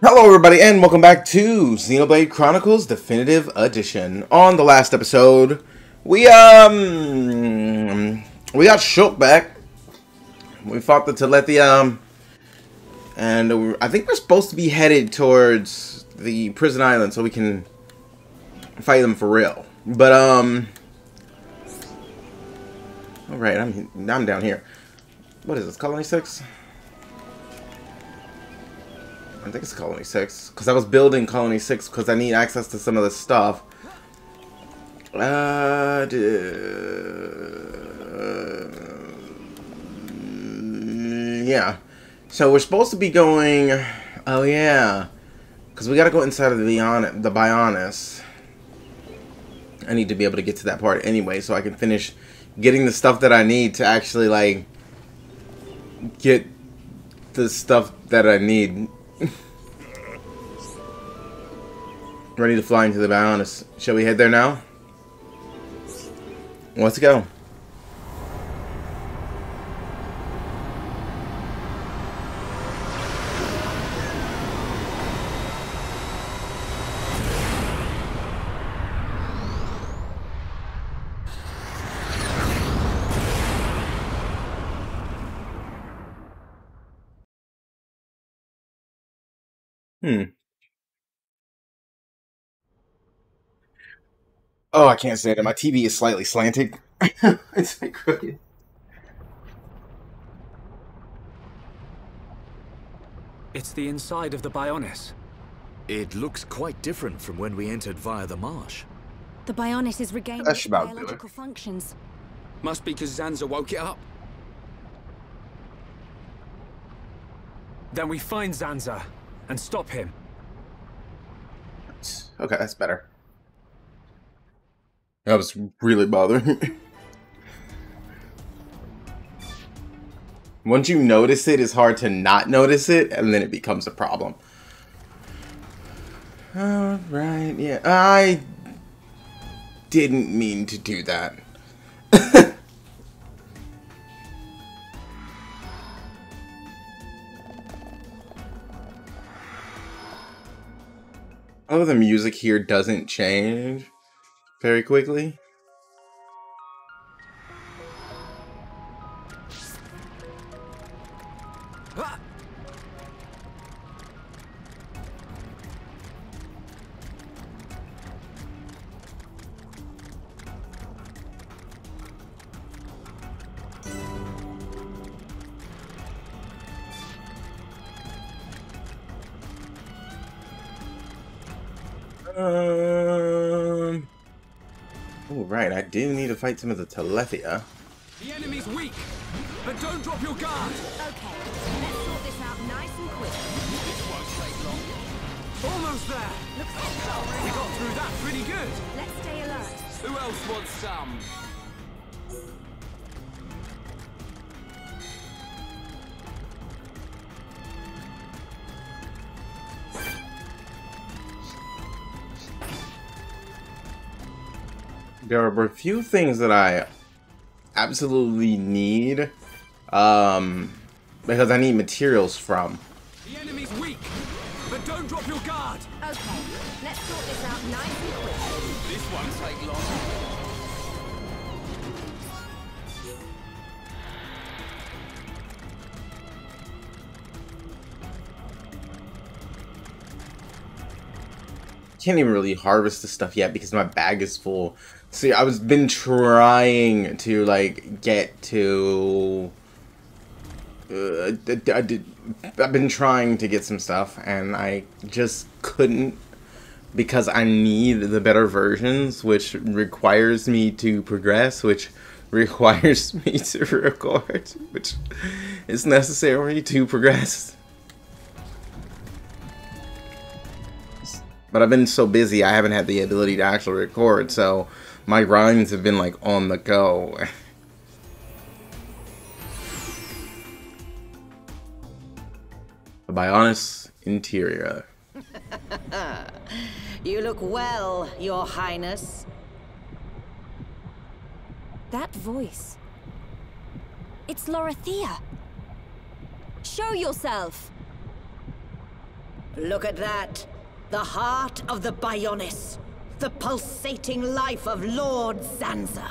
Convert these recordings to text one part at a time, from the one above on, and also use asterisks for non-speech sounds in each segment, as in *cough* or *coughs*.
Hello, everybody, and welcome back to Xenoblade Chronicles Definitive Edition. On the last episode, we um we got Shulk back. We fought the Telethia, um, and I think we're supposed to be headed towards the prison island so we can fight them for real. But um, all right, I'm I'm down here. What is this? Colony six. I think it's Colony 6. Because I was building Colony 6 because I need access to some of this stuff. Uh, yeah. So we're supposed to be going... Oh, yeah. Because we got to go inside of the, the Bionis. I need to be able to get to that part anyway so I can finish getting the stuff that I need to actually, like, get the stuff that I need Ready to fly into the Bionis. Shall we head there now? Let's go. Hmm. Oh, I can't stand it. My TV is slightly slanted. *laughs* it's like crooked. It's the inside of the Bionis. It looks quite different from when we entered via the marsh. The Bionis is regaining its about biological functions. Must be because Zanza woke it up. Then we find Zanza and stop him. Okay, that's better. That was really bothering me. Once you notice it, it's hard to not notice it, and then it becomes a problem. Alright, yeah. I didn't mean to do that. *laughs* oh, the music here doesn't change very quickly. I do need to fight some of the Telethia. The enemy's weak, but don't drop your guard. Okay, let's sort this out nice and quick. This won't take long. Almost there. Looks like We got through that pretty good. Let's stay alert. Who else wants some? There are a few things that I absolutely need, um, because I need materials from. The enemy's weak, but don't drop your guard. Okay, let's sort this out nice and quick. This won't take long. Can't even really harvest the stuff yet because my bag is full. See, I was been trying to like get to. Uh, I did. I've been trying to get some stuff, and I just couldn't because I need the better versions, which requires me to progress, which *laughs* requires me to record, which is necessary to progress. But I've been so busy, I haven't had the ability to actually record, so my rhymes have been like on the go. *laughs* the Bionis interior. *laughs* You look well, your highness. That voice. It's Lorithia. Show yourself! Look at that. The heart of the Bionis. The pulsating life of Lord Zanza.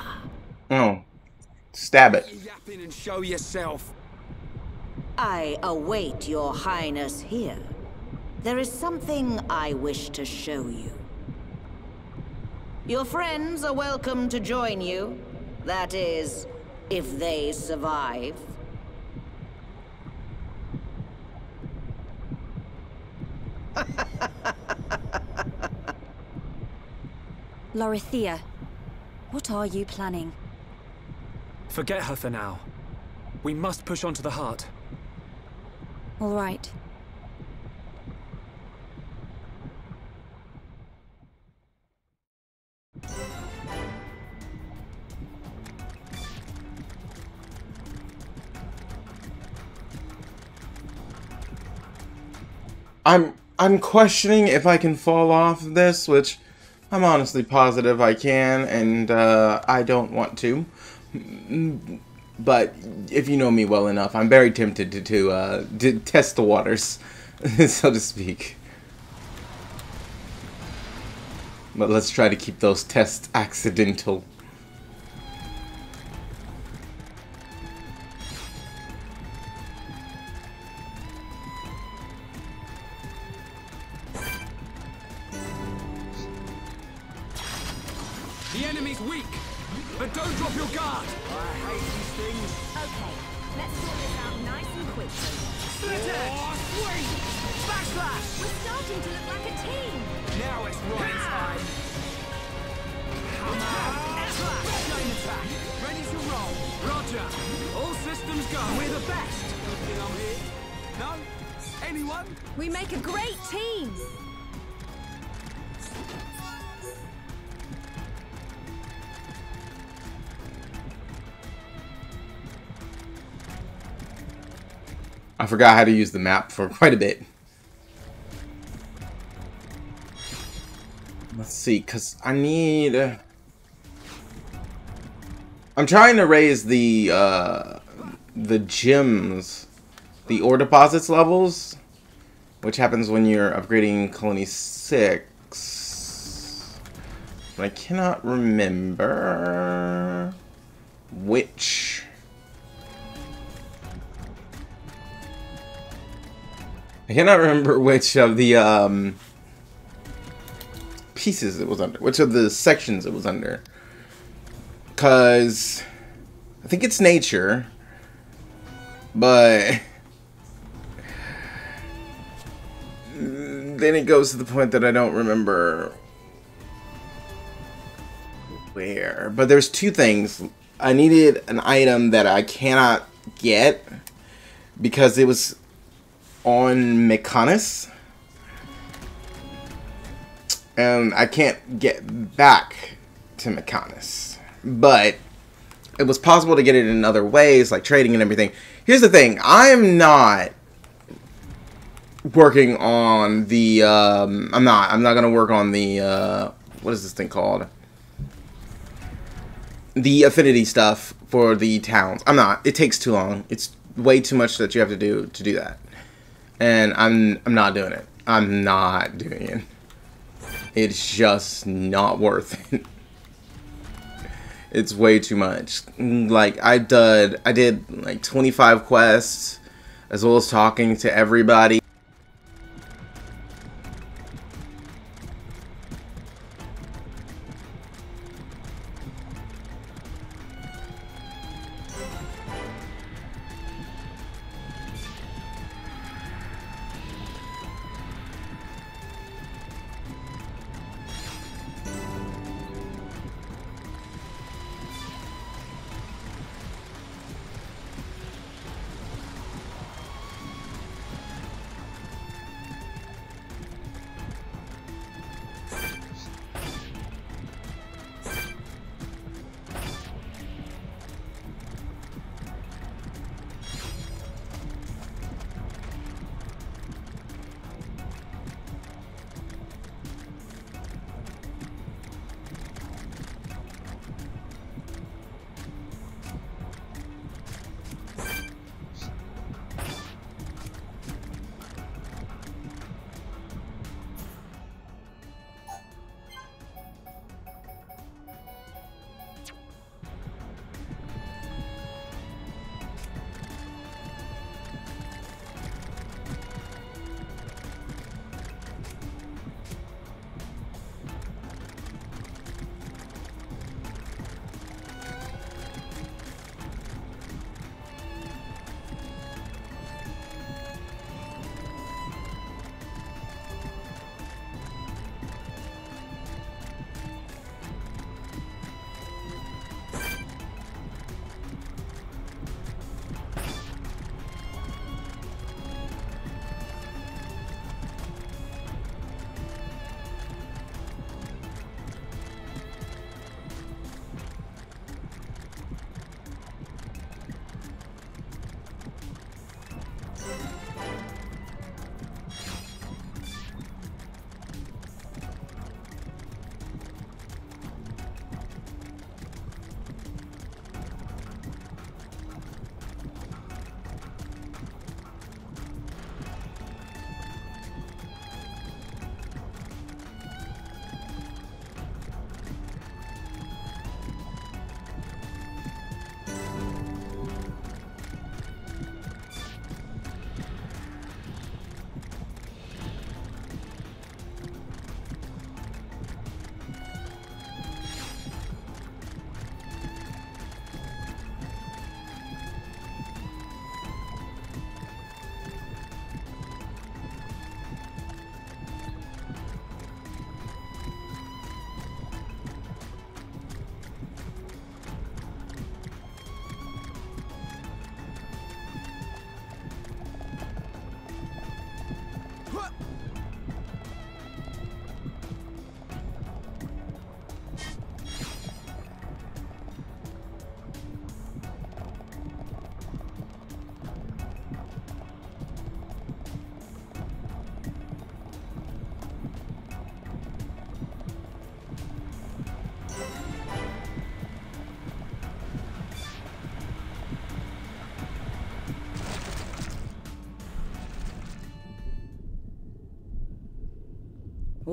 Oh. Stab it. Yapping and show yourself. I await your highness here. There is something I wish to show you. Your friends are welcome to join you. That is, if they survive. *laughs* Lorithia, what are you planning? Forget her for now. We must push on to the heart. All right. I'm I'm questioning if I can fall off this, which I'm honestly positive I can, and uh, I don't want to. But if you know me well enough, I'm very tempted to to, uh, to test the waters, *laughs* so to speak. But let's try to keep those tests accidental. Forgot how to use the map for *laughs* quite a bit. Let's see, because I need... I'm trying to raise the, uh, the gems, the ore deposits levels, which happens when you're upgrading Colony 6. But I cannot remember which... I cannot remember *laughs* which of the um, pieces it was under, which of the sections it was under. Because I think it's nature, but then it goes to the point that I don't remember where. But there's two things. I needed an item that I cannot get because it was on Mechonis. And I can't get back to Mechonis. But it was possible to get it in other ways, like trading and everything. Here's the thing. I am not working on the, um, I'm not, I'm not going to work on the, uh, what is this thing called? The affinity stuff for the towns. I'm not. It takes too long. It's way too much that you have to do to do that and I'm I'm not doing it. I'm not doing it. It's just not worth it. It's way too much. Like I did I did like 25 quests as well as talking to everybody.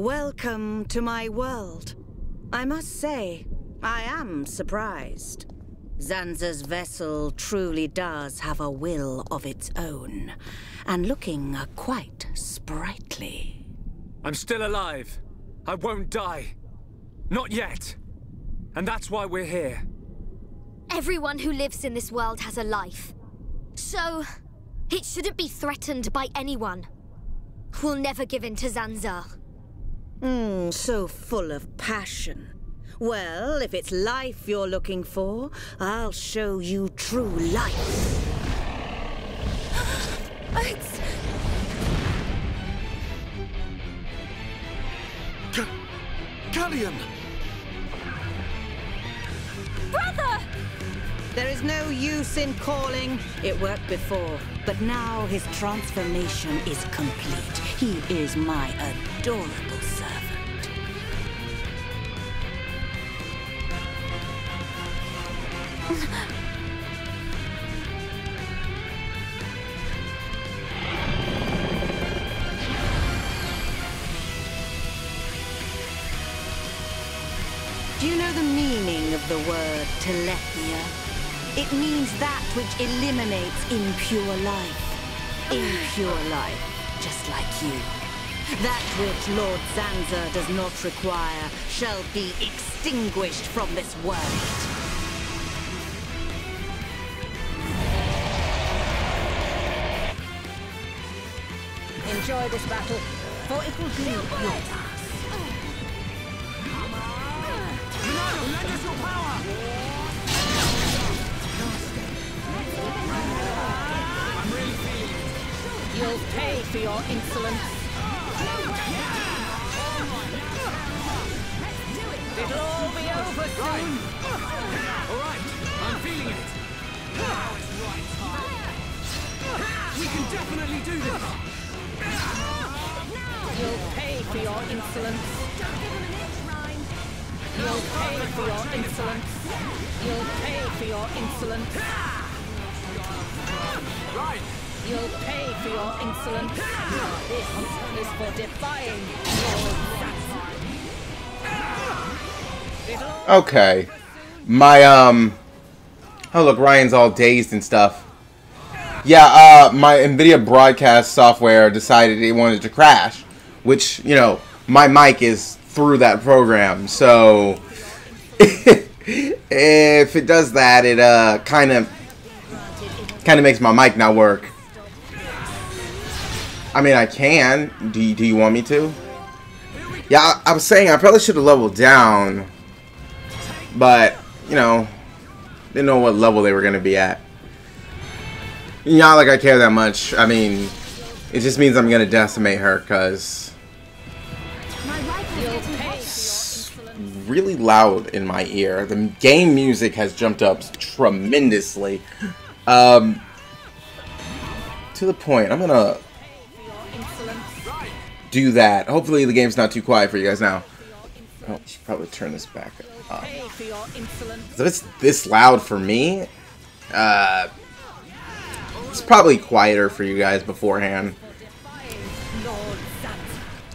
Welcome to my world. I must say, I am surprised. Zanza's vessel truly does have a will of its own, and looking quite sprightly. I'm still alive. I won't die. Not yet. And that's why we're here. Everyone who lives in this world has a life. So, it shouldn't be threatened by anyone. We'll never give in to Zanza. Hmm, so full of passion. Well, if it's life you're looking for, I'll show you true life. *gasps* It's... Kallian! Brother! There is no use in calling. It worked before, but now his transformation is complete. He is my adorable servant. Do you know the meaning of the word telethia? It means that which eliminates impure life. Impure life, like you. That which Lord Zanza does not require shall be extinguished from this world. Enjoy this battle, for it will be your last. Monado, lend us your power! You'll pay for your insolence. It'll all be over soon. All right, I'm feeling it. We can definitely do this. You'll pay for your insolence. You'll pay for your insolence. You'll pay for your insolence. Right. You'll pay for your insolence. This is for defying all Okay. My, um... Oh, look, Ryan's all dazed and stuff. Yeah, uh, my NVIDIA broadcast software decided it wanted to crash. Which, you know, my mic is through that program, so... *laughs* if it does that, it, uh, kind of... Kind of makes my mic not work. I mean, I can. Do you, do you want me to? Yeah, I, I was saying I probably should have leveled down. But, you know, didn't know what level they were going to be at. Not like I care that much. I mean, it just means I'm going to decimate her because really loud in my ear. The game music has jumped up tremendously. Um, to the point, I'm going to do that. Hopefully the game's not too quiet for you guys now. Oh, should probably turn this back up. So it's this loud for me, uh, it's probably quieter for you guys beforehand.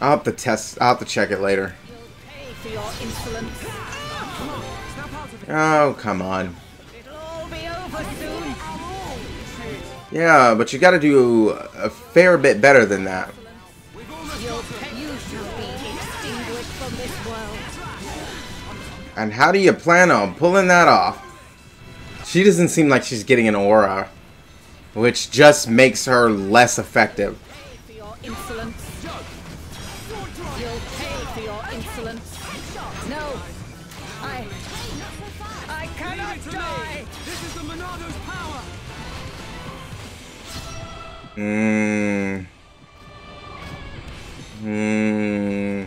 I'll have to test. I'll have to check it later. Oh, come on. Yeah, but you got to do a fair bit better than that. And how do you plan on pulling that off? She doesn't seem like she's getting an aura, which just makes her less effective. Pay for your insolence. You'll pay for your insolence. No. I. I cannot die. This is the Monado's power. Mmm. Hmm.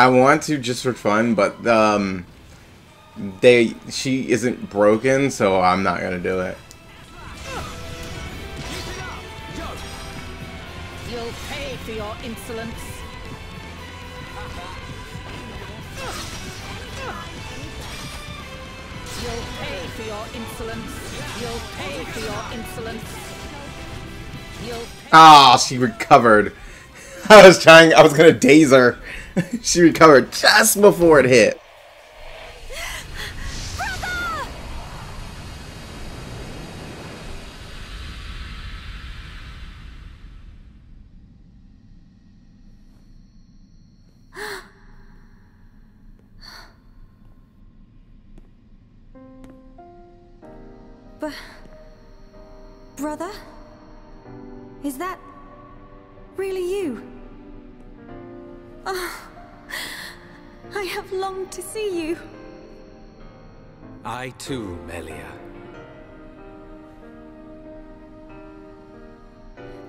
I want to just for fun, but um, they she isn't broken, so I'm not gonna do it. You'll pay for your insolence. You'll pay for your insolence. You'll pay for your insolence. Ah, she recovered. *laughs* I was trying, I was gonna daze her. *laughs* she recovered just before it hit. But. Brother? Is that. really you? Ah, I have longed to see you. I too, Melia.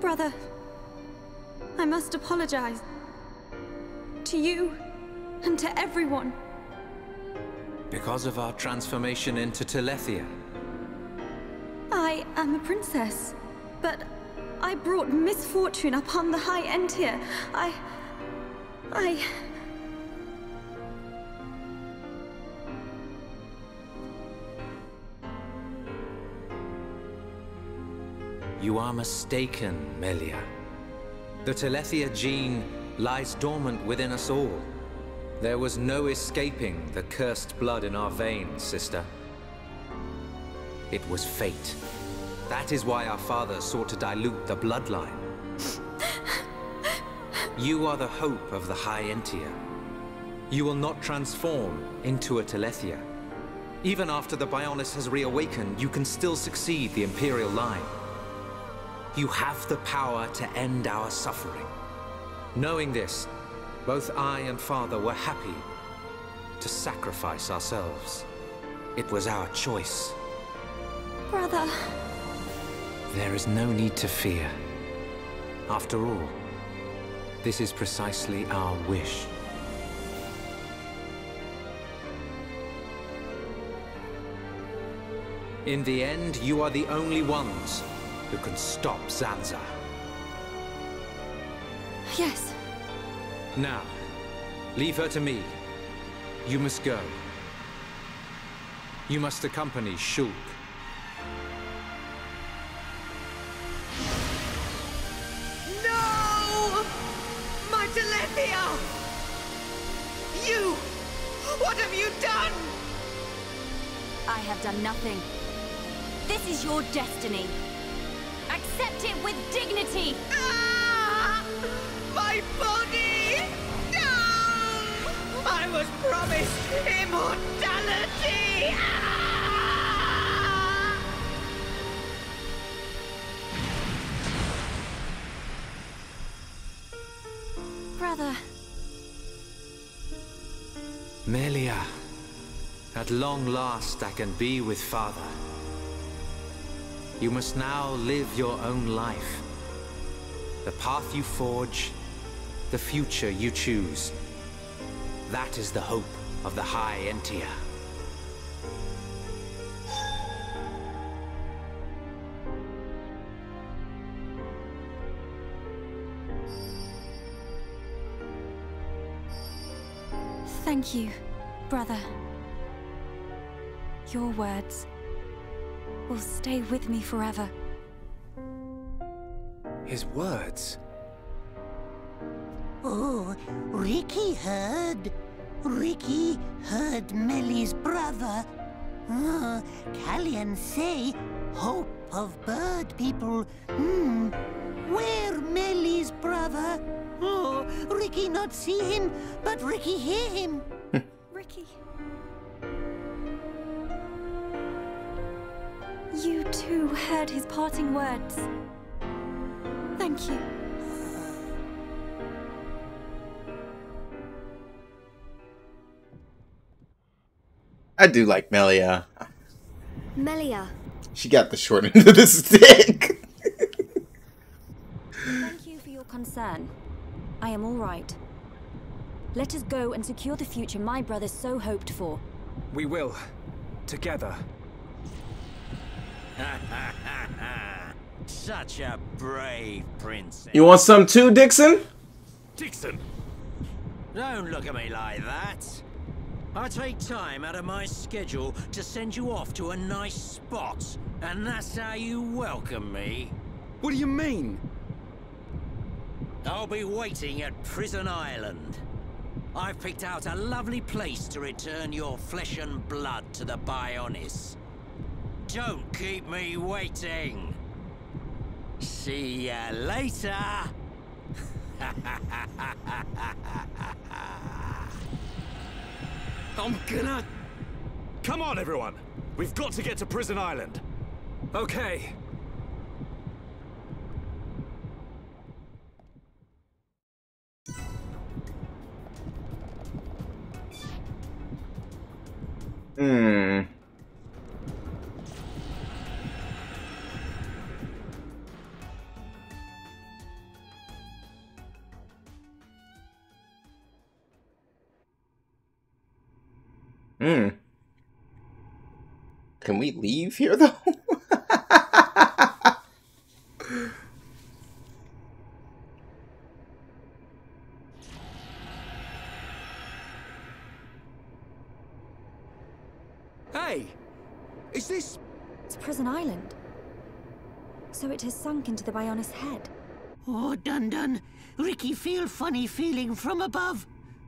Brother, I must apologize. To you and to everyone. Because of our transformation into Telethia. I am a princess, but I brought misfortune upon the High Entia. I. I. You are mistaken, Melia. The Telethia gene lies dormant within us all. There was no escaping the cursed blood in our veins, sister. It was fate. That is why our father sought to dilute the bloodline. you are the hope of the High Entia. You will not transform into a Telethia. Even after the Bionis has reawakened, you can still succeed the Imperial line. You have the power to end our suffering. Knowing this, both I and Father were happy to sacrifice ourselves. It was our choice. Brother. There is no need to fear. After all, this is precisely our wish. In the end, you are the only ones who can stop Zanza. Yes. Now, leave her to me. You must go. You must accompany Shulk. No! My Telethia! You! What have you done? I have done nothing. This is your destiny. Accept it with dignity. Ah! My body! No! I was promised immortality! Ah! Brother. Melia, at long last I can be with Father. You must now live your own life. The path you forge, the future you choose. That is the hope of the High Entia. Thank you, brother. Your words will stay with me forever. His words? Oh, Riki heard. Riki heard Melly's brother. Oh, Kallian say, hope of bird people. Hmm, where Melly's brother? Oh, Riki not see him, but Riki hear him. Riki. You too heard his parting words. Thank you. I do like Melia. Melia, She got the short end of the stick. *laughs* Thank you for your concern. I am all right. Let us go and secure the future my brother so hoped for. We will. Together. Such a brave princess. You want some too, Dixon? Dixon! Don't look at me like that. I take time out of my schedule to send you off to a nice spot, and that's how you welcome me. What do you mean? I'll be waiting at Prison Island. I've picked out a lovely place to return your flesh and blood to the Bionis. Don't keep me waiting. See ya later. *laughs* I'm gonna... Come on, everyone! We've got to get to Prison Island. Okay. Hmm. Hmm. Can we leave here though? *laughs* Hey! Is this... It's Prison Island. So it has sunk into the Bionis head. Oh, Dun Dun. Riki feel funny feeling from above.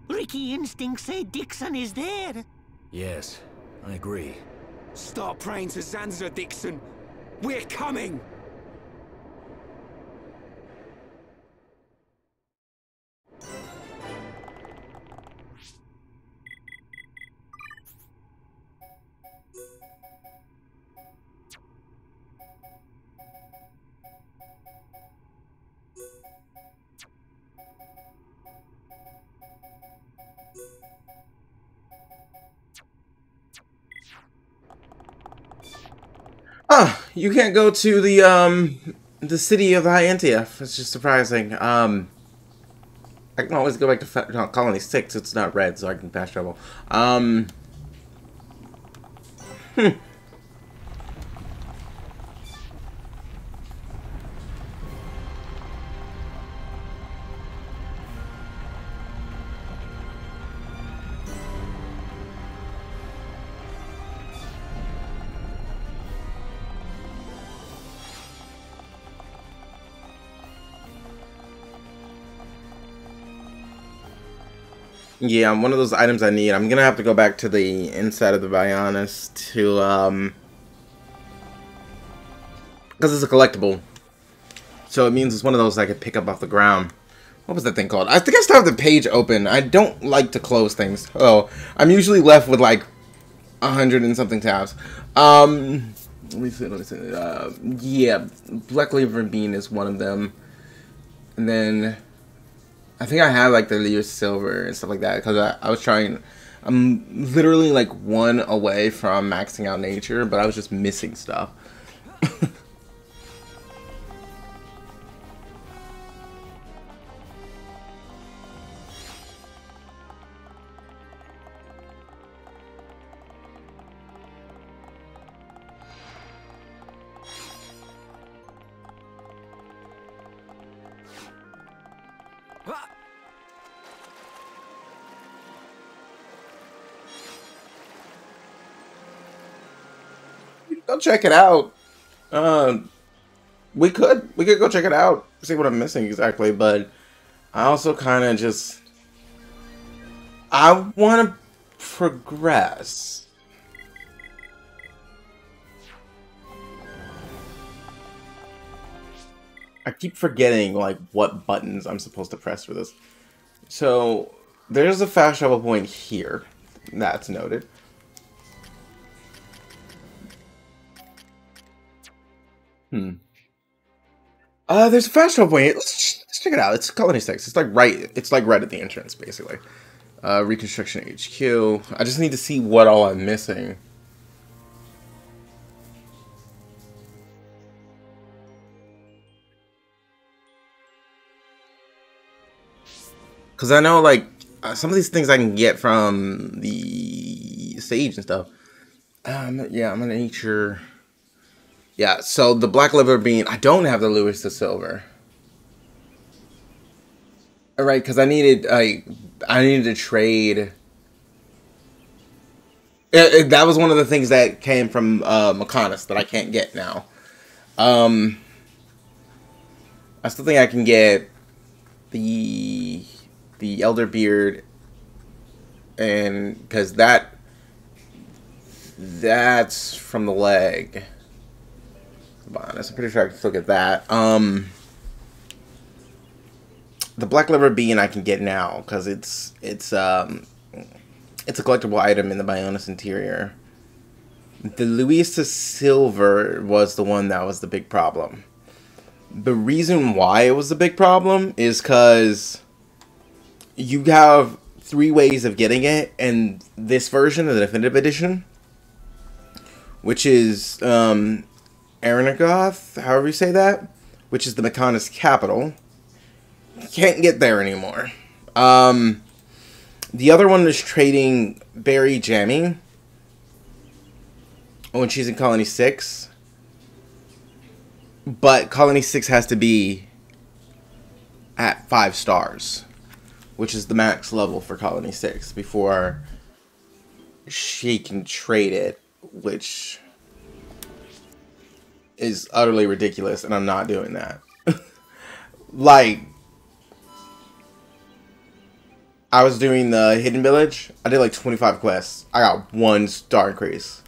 Riki instincts say Dixon is there. Yes, I agree. Start praying to Zanza, Dixon! We're coming! You can't go to the um the city of High Entia. It's just surprising. Um, I can always go back to no, Colony Six. It's not red, so I can fast travel. Um, hmm. Yeah, I'm one of those items I need. I'm gonna have to go back to the inside of the Bionis to um, because it's a collectible. So it means it's one of those I could pick up off the ground. What was that thing called? I think I still have the page open. I don't like to close things. Oh, I'm usually left with like a hundred and something tabs. Um, let me see. Let me see. Uh, yeah, Black Liver Bean is one of them, and then. I think I had like the Leo Silver and stuff like that because I, I was trying. I'm literally like one away from maxing out nature, but I was just missing stuff. *laughs* check it out. Um, we could we could go check it out, see what I'm missing exactly. But I also kind of just I want to progress. I keep forgetting like what buttons I'm supposed to press for this. So there's a fast travel point here. That's noted. Hmm. Uh, there's a fast travel point. Let's, let's check it out. It's Colony Six. It's like right. It's like right at the entrance, basically. Uh, Reconstruction HQ. I just need to see what all I'm missing. Because I know, like, uh, some of these things I can get from the sage and stuff. Um, yeah, I'm gonna nature. Yeah, so the black liver bean. I don't have the Lewis the silver. All right, because I needed like I needed to trade. It, it, that was one of the things that came from uh, Mechonis that I can't get now. Um, I still think I can get the the elder beard and because that that's from the leg. Bonus. I'm pretty sure I can still get that. Um, the black liver bean I can get now because it's it's um it's a collectible item in the Bionis interior. The Louisa Silver was the one that was the big problem. The reason why it was the big problem is because you have three ways of getting it, and this version, of the definitive edition, which is um, Aranagoth, however you say that, which is the Mechonis capital, can't get there anymore. Um, the other one is trading Berry Jammy when she's in Colony 6. But Colony 6 has to be at 5 stars, which is the max level for Colony 6 before she can trade it, which is utterly ridiculous, and I'm not doing that. *laughs* like, I was doing the Hidden Village. I did like 25 quests. I got one star increase.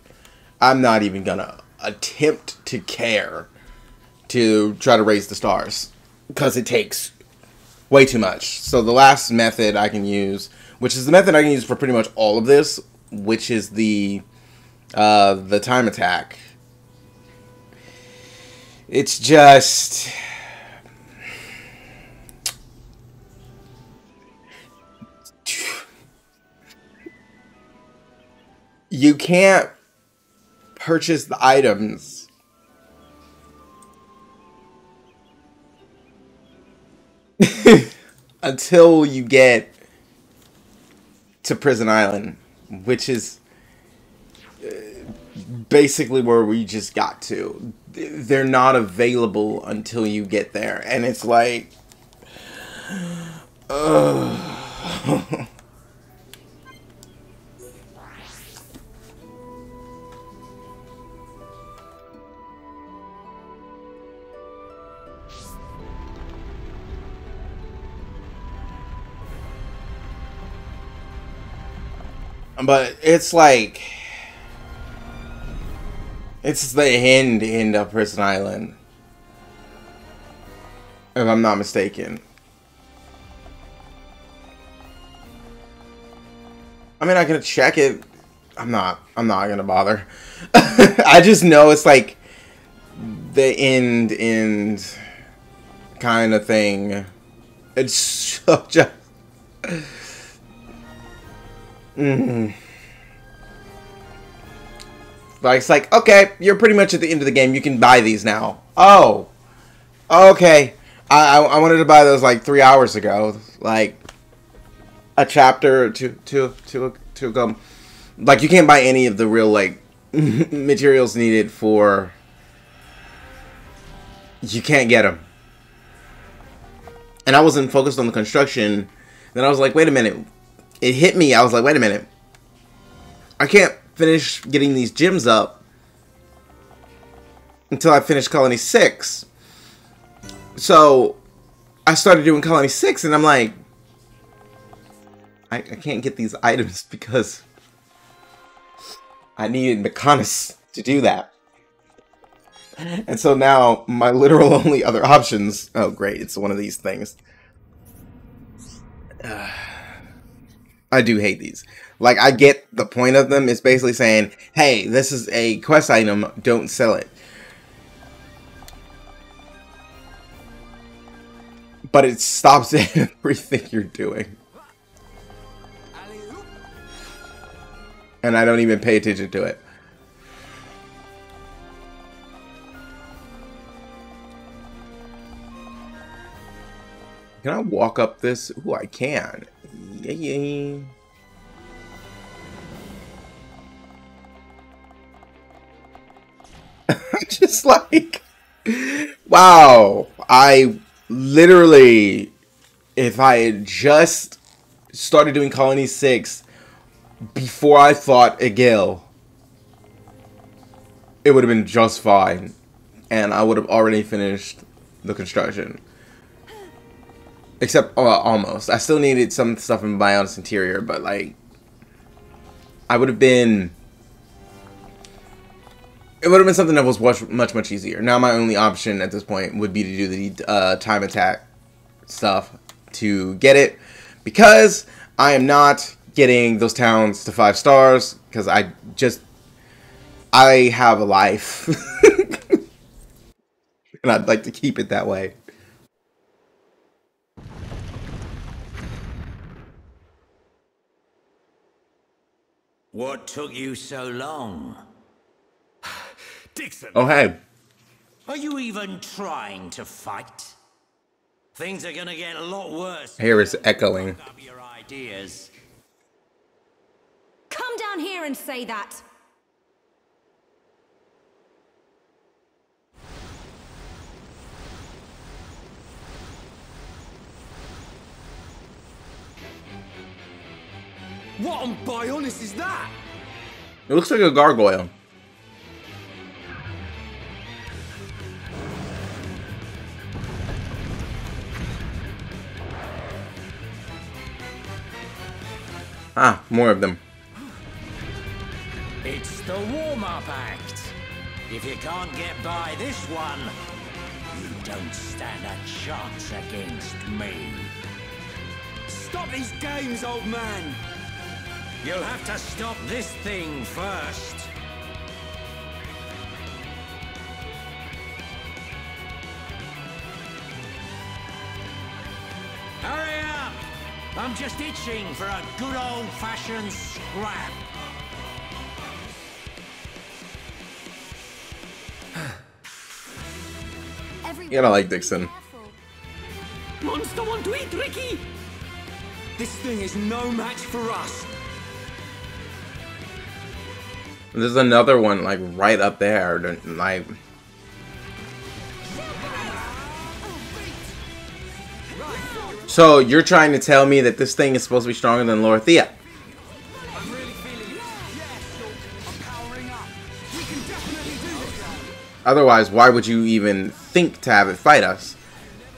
I'm not even gonna attempt to care to try to raise the stars because it takes way too much. So the last method I can use, which is the method I can use for pretty much all of this, which is the uh, the time attack. It's just you can't purchase the items *laughs* until you get to Prison Island, which is uh, basically where we just got to. They're not available until you get there, and it's like. *laughs* But it's like it's the end end of Prison Island. If I'm not mistaken. I mean I can check it. I'm not I'm not gonna bother. *laughs* I just know it's like the end end kind of thing. It's *laughs* so just Mm. Like it's like, okay, you're pretty much at the end of the game. You can buy these now. Oh, okay. I, I, I wanted to buy those like three hours ago, like a chapter to to to to go. Like you can't buy any of the real like *laughs* materials needed for. You can't get them. And I wasn't focused on the construction. Then I was like, wait a minute it hit me. I was like, wait a minute. I can't finish getting these gems up until I finish Colony 6. So I started doing Colony 6 and I'm like, I, I can't get these items because I needed Mechonis to do that. And so now my literal only other options. Oh, great. It's one of these things. Uh, I do hate these. Like, I get the point of them. It's basically saying, hey, this is a quest item, don't sell it. But it stops *laughs* everything you're doing. And I don't even pay attention to it. Can I walk up this? Ooh, I can. Yay. *laughs* Just like, wow. I literally, if I had just started doing Colony 6 before I fought Egil, it would have been just fine. And I would have already finished the construction. Except, well, almost. I still needed some stuff in Bionis Interior, but like, I would have been. It would have been something that was much, much, much easier. Now my only option at this point would be to do the uh, time attack stuff to get it, because I am not getting those towns to five stars because I just I have a life, *laughs* and I'd like to keep it that way. What took you so long? Dickson! Oh hey, Are you even trying to fight? Things are gonna get a lot worse. here is echoing. Your ideas. Come down here and say that. What on Bionis is that? It looks like a gargoyle. Ah, more of them. It's the warm-up act. If you can't get by this one, you don't stand a chance against me. Stop these games, old man! You'll have to stop this thing first. Hurry up! I'm just itching for a good old-fashioned scrap. *sighs* You gotta like Dickson. Monster want to eat Riki! This thing is no match for us. There's another one like right up there. Like, so you're trying to tell me that this thing is supposed to be stronger than Lorithia? Otherwise, why would you even think to have it fight us?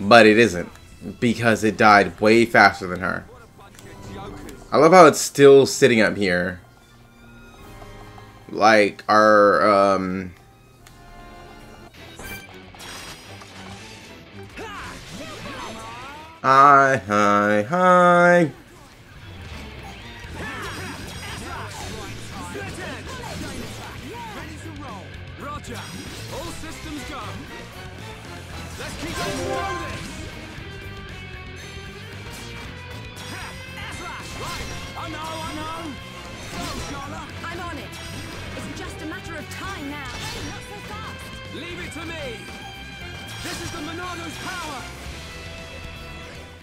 But it isn't because it died way faster than her. I love how it's still sitting up here. Like our um Hi, hi, hi.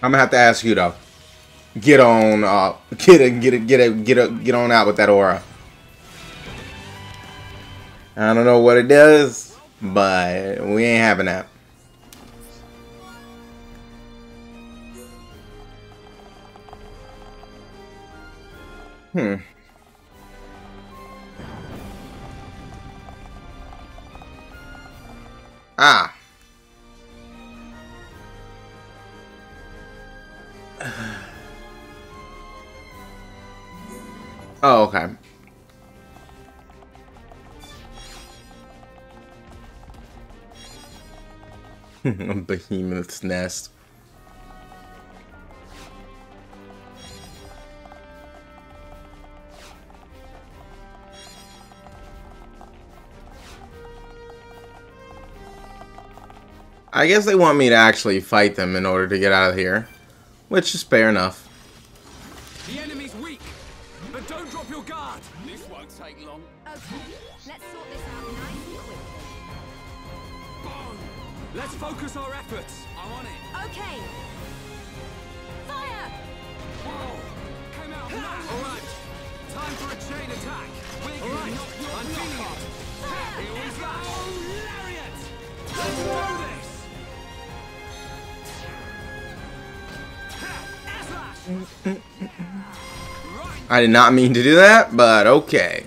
I'm gonna have to ask you though. Get on, uh, get it, get it, get it, get it, get on out with that aura. I don't know what it does, but we ain't having that. Hmm. *laughs* Behemoth's nest. I guess they want me to actually fight them in order to get out of here, which is fair enough. Focus our efforts. I'm on it. Okay. Fire! Whoa. Came out nice. All right. Time for a chain attack. We're All right. I'm feeling it. Here we flash. Oh, lariat. Let's do this. *laughs* I did not mean to do that, but okay.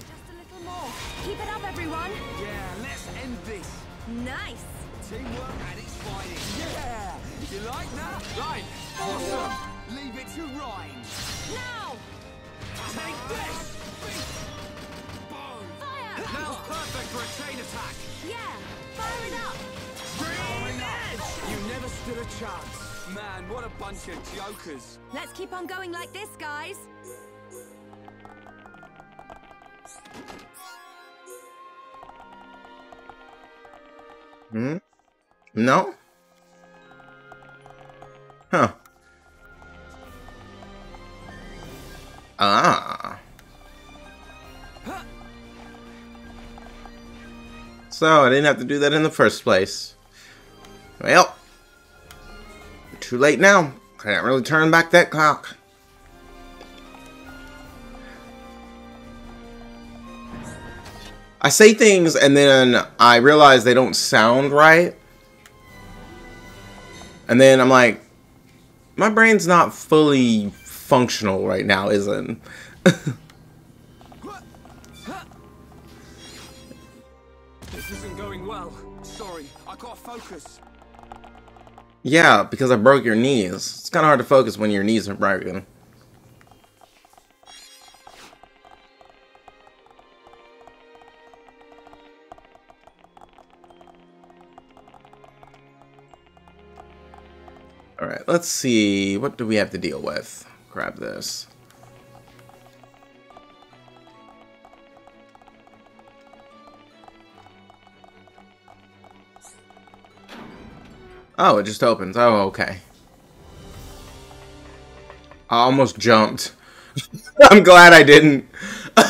So, I didn't have to do that in the first place. Well, too late now. Can't really turn back that clock. I say things and then I realize they don't sound right. And then I'm like, my brain's not fully functional right now, is *laughs* focus. yeah, because I broke your knees. It's kind of hard to focus when your knees are broken. Alright, let's see. What do we have to deal with? Grab this. Oh, it just opens. Oh, okay. I almost jumped. *laughs* I'm glad I didn't. *laughs*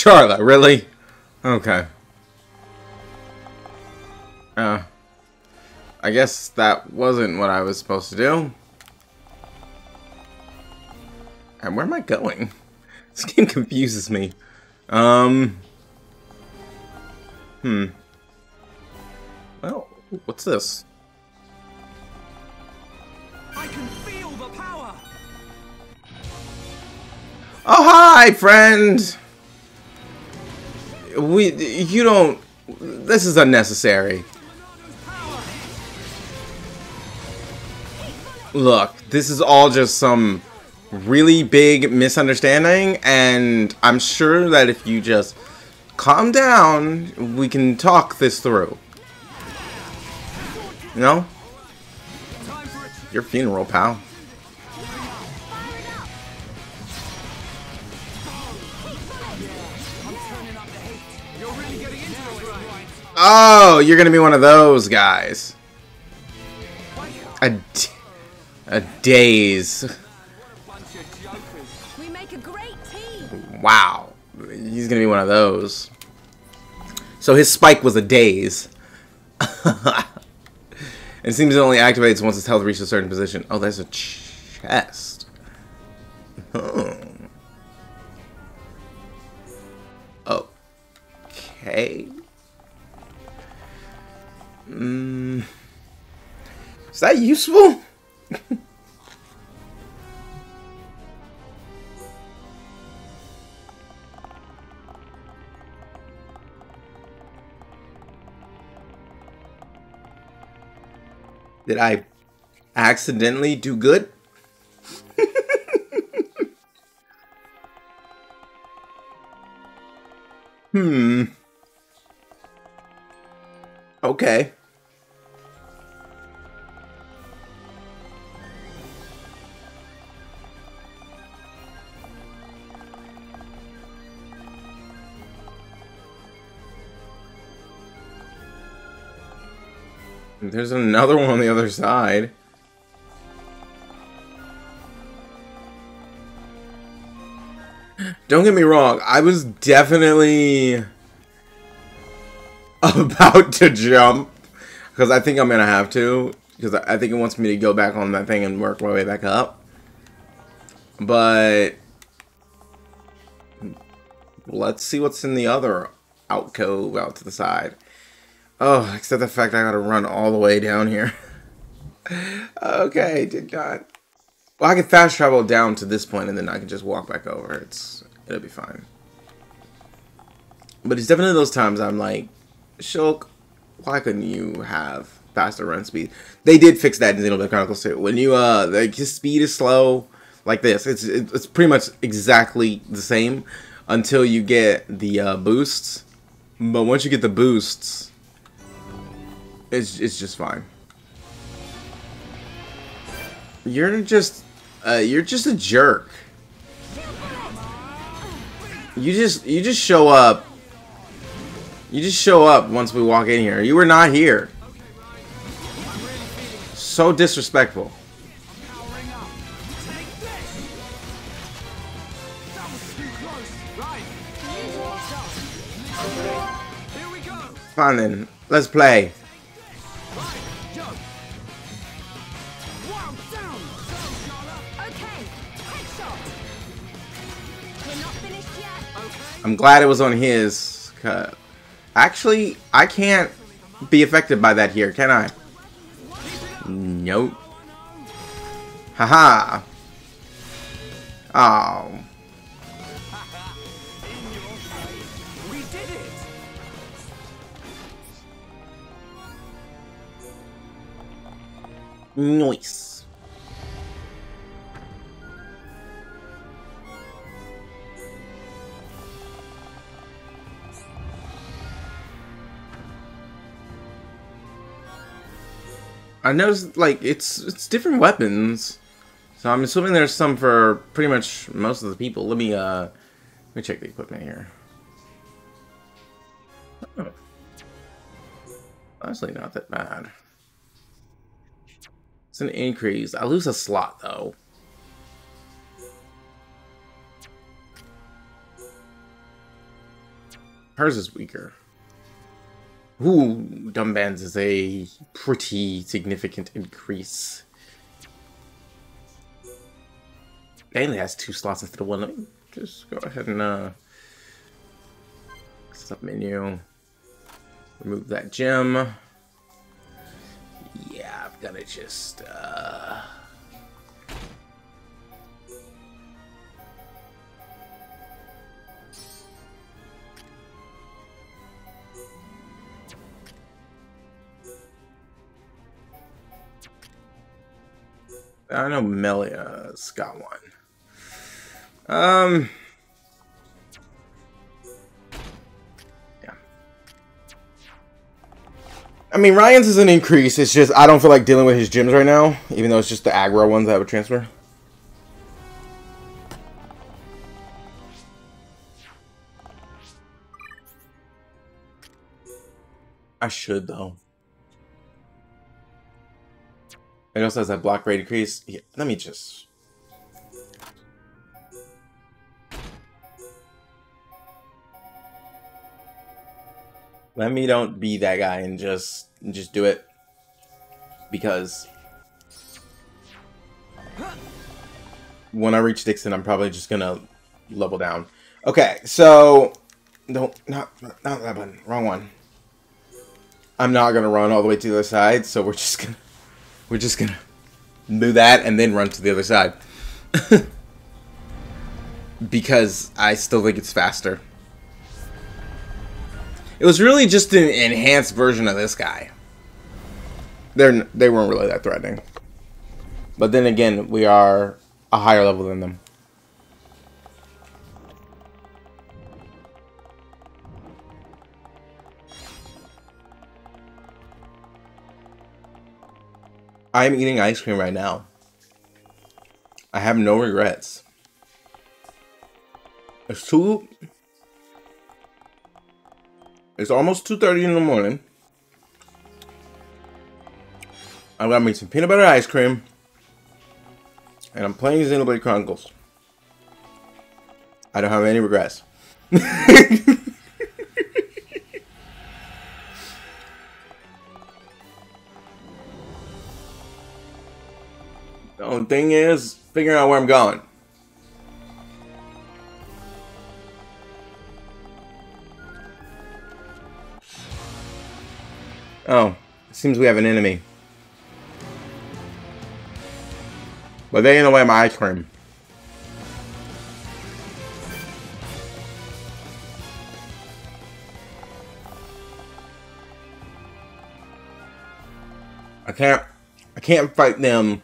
Charlotte, really? Okay. Uh, I guess that wasn't what I was supposed to do. And where am I going? *laughs* This game confuses me. Um. Hmm. Well, what's this? I can feel the power. Oh, hi, friend! We, you don't, this is unnecessary. Look, this is all just some really big misunderstanding, and I'm sure that if you just calm down, we can talk this through. You know? Your funeral, pal. Oh, you're gonna be one of those guys. A, d- a daze. We make a great team. Wow. He's gonna be one of those. So his spike was a daze. *laughs* it seems it only activates once its health reaches a certain position. Oh, there's a chest. Oh. Okay. Mm. Is that useful? *laughs* Did I accidentally do good? *laughs* hmm. Okay. There's another one on the other side. Don't get me wrong, I was definitely *laughs* about to jump because I think I'm gonna have to because I think it wants me to go back on that thing and work my way back up. But let's see what's in the other alcove out to the side. Oh, except the fact I gotta run all the way down here. *laughs* okay, did not. Well, I can fast travel down to this point and then I can just walk back over. It's it'll be fine. But it's definitely those times I'm like, Shulk, why couldn't you have faster run speed? They did fix that in Xenoblade Chronicles 2. When you uh like his speed is slow like this, it's it's pretty much exactly the same until you get the uh, boosts. But once you get the boosts, it's it's just fine. You're just uh, you're just a jerk. You just you just show up. You just show up once we walk in here. You were not here. So disrespectful. Fine then, let's play. I'm glad it was on his. Actually, I can't be affected by that here, can I? Nope. Haha. Oh. Nice. I noticed like it's it's different weapons. So I'm assuming there's some for pretty much most of the people. Let me uh let me check the equipment here. Oh. Honestly not that bad. It's an increase. I lose a slot though. Hers is weaker. Ooh, dumb bands is a pretty significant increase. It only has two slots instead of one. Let me just go ahead and uh sub menu. Remove that gem. Yeah, I'm gonna just uh I know Melia's got one. Um. Yeah. I mean, Reyn's is an increase. It's just I don't feel like dealing with his gems right now, even though it's just the aggro ones that would transfer. I should though. It also has that block rate increase. Yeah, let me just. Let me don't be that guy and just just do it because when I reach Dickson, I'm probably just gonna level down. Okay, so don't not not that one. Wrong one. I'm not gonna run all the way to the other side, so we're just gonna we're just gonna do that and then run to the other side. *laughs* because I still think it's faster. It was really just an enhanced version of this guy. They're they weren't really that threatening. But then again, we are a higher level than them. I'm eating ice cream right now. I have no regrets. It's two. It's almost two thirty in the morning. I'm gonna make some peanut butter ice cream, and I'm playing Xenoblade Chronicles. I don't have any regrets. *laughs* the thing is figuring out where I'm going. Oh, it seems we have an enemy. But they in the way of my ice cream. I can't I can't fight them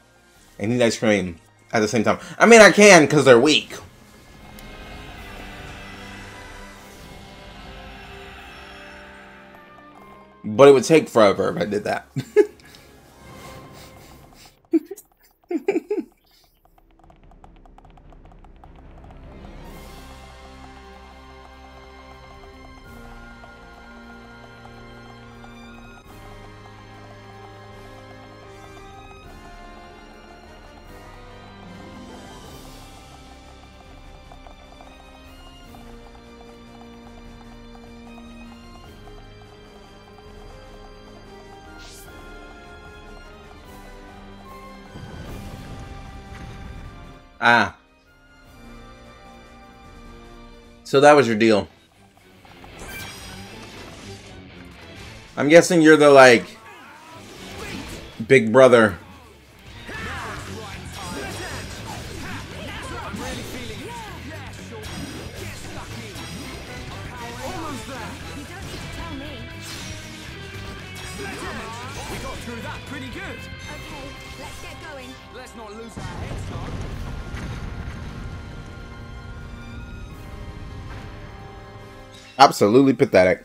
and eat ice cream at the same time. I mean I can because they're weak. But it would take forever if I did that. *laughs* Ah. So that was your deal. I'm guessing you're the, like, big brother. Absolutely pathetic.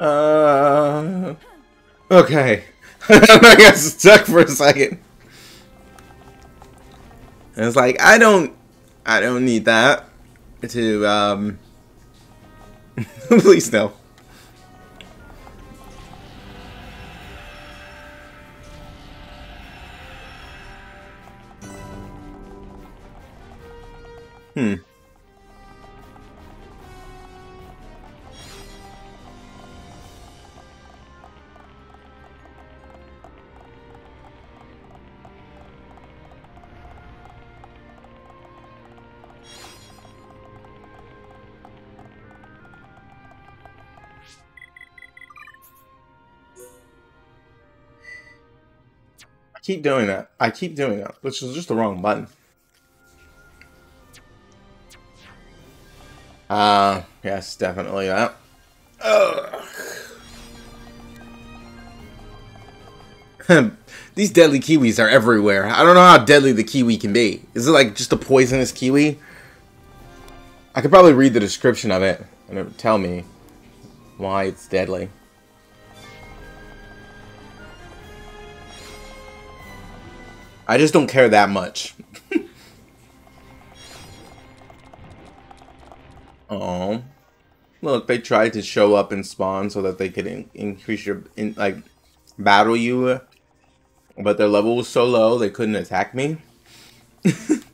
Uh, okay. *laughs* I got stuck for a second. And it's like I don't, I don't need that to um. *laughs* please no. Keep doing that. I keep doing that, which is just the wrong button. Uh, yes, definitely that. *laughs* These deadly kiwis are everywhere. I don't know how deadly the kiwi can be. Is it like just a poisonous kiwi? I could probably read the description of it and it would tell me why it's deadly. I just don't care that much. *laughs* Oh, look, they tried to show up and spawn so that they could in increase your in like battle you, but their level was so low they couldn't attack me. *laughs*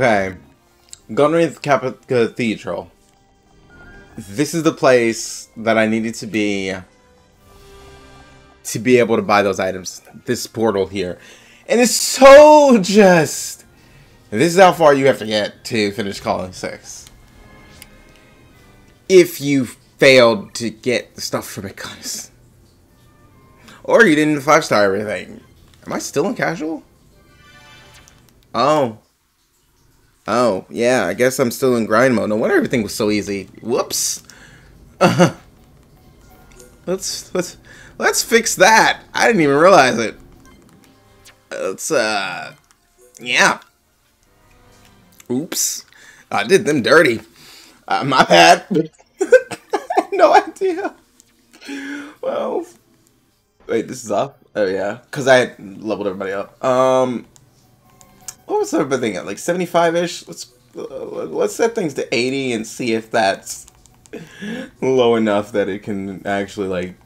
okay. Cap Cathedral. This is the place that I needed to be to be able to buy those items. This portal here. And it's so just... This is how far you have to get to finish Colony 6. if you failed to get the stuff from guys. Or you didn't five star everything. Am I still in casual? Oh. Oh, yeah, I guess I'm still in grind mode. No wonder everything was so easy. Whoops. Uh, *laughs* let's let's let's fix that. I didn't even realize it. Let's uh yeah. Oops. I did them dirty. Uh, *laughs* my bad. *laughs* no idea. Well, wait, this is off. Oh yeah, because I leveled everybody up. Um, what was the other thing at? Like seventy-five ish. Let's uh, let's set things to eighty and see if that's low enough that it can actually like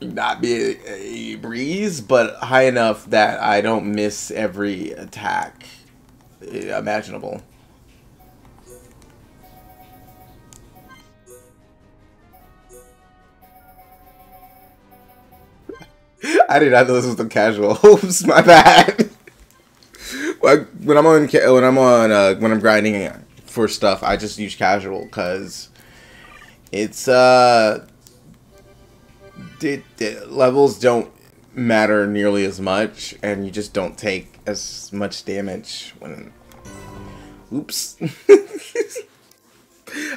not be a, a breeze, but high enough that I don't miss every attack imaginable. *laughs* I did not know this was the casual. *laughs* Oops, my bad. When I'm on when I'm on uh, when I'm grinding for stuff, I just use casual because it's uh it, it, levels don't matter nearly as much, and you just don't take as much damage when. Oops. *laughs*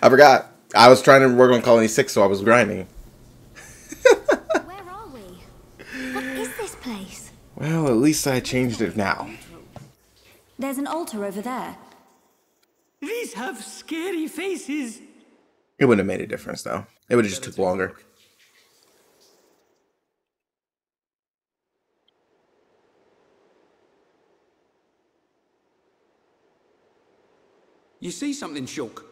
I forgot. I was trying to work on Colony 6, so I was grinding. Where are we? What is this place? Well, at least I changed it now. There's an altar over there. These have scary faces. It wouldn't have made a difference, though. It would have just took longer. You see something, Shulk?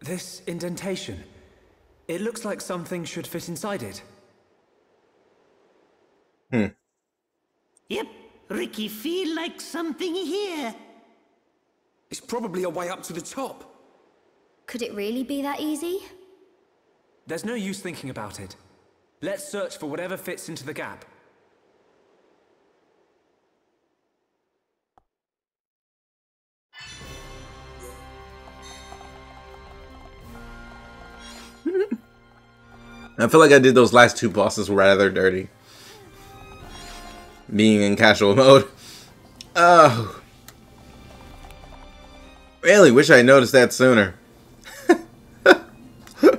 This indentation. It looks like something should fit inside it. Hmm. Yep, Riki feel like something here. It's probably a way up to the top. Could it really be that easy? There's no use thinking about it. Let's search for whatever fits into the gap. I feel like I did those last two bosses rather dirty. Being in casual *laughs* mode. Oh. Really wish I noticed that sooner. *laughs*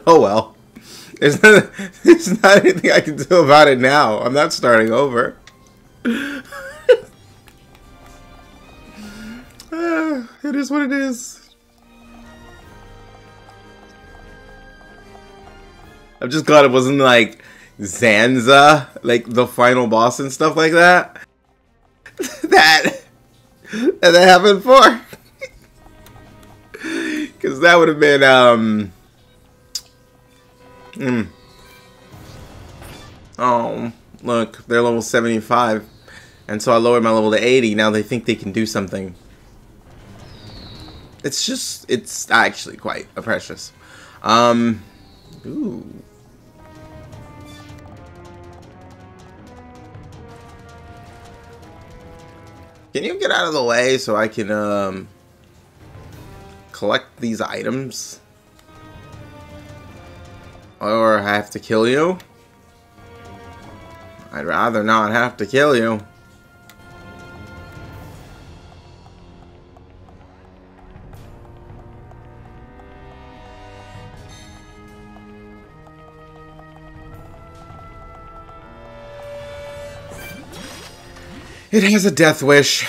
oh well. There's not, *laughs* there's not anything I can do about it now. I'm not starting over. *sighs* It is what it is. I'm just glad it wasn't like Zanza, like the final boss and stuff like that. *laughs* that that happened for. *laughs* Cause that would have been um hmm. Oh, look, they're level 75. And so I lowered my level to 80. Now they think they can do something. It's just, it's actually quite precious. Um, ooh. Can you get out of the way so I can um, collect these items? Or I have to kill you? I'd rather not have to kill you. Whoa! has a death wish.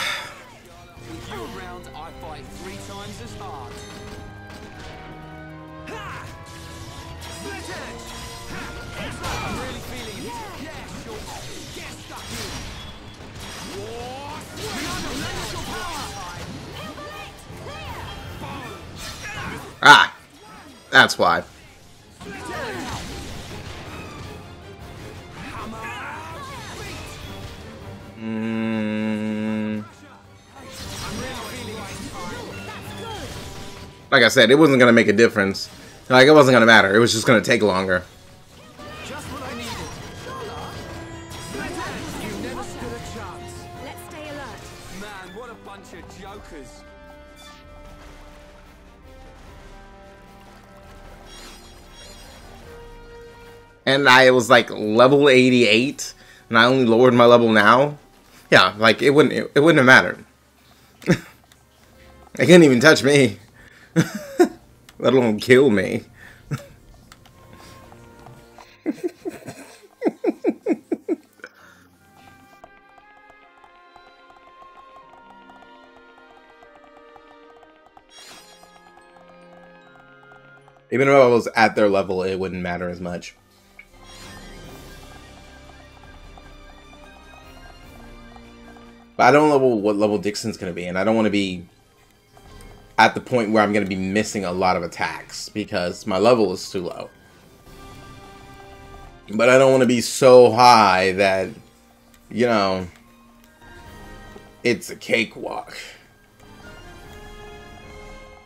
Ah, that's why. like I said, it wasn't going to make a difference. Like, it wasn't going to matter. It was just going to take longer. and I was like level 88 and I only lowered my level now, yeah, like it wouldn't it, it wouldn't have mattered. *laughs* it couldn't even touch me. *laughs* let alone kill me. *laughs* Even if I was at their level, it wouldn't matter as much. But I don't know what level Dickson's going to be, and I don't want to be at the point where I'm going to be missing a lot of attacks because my level is too low. But I don't want to be so high that, you know, it's a cakewalk.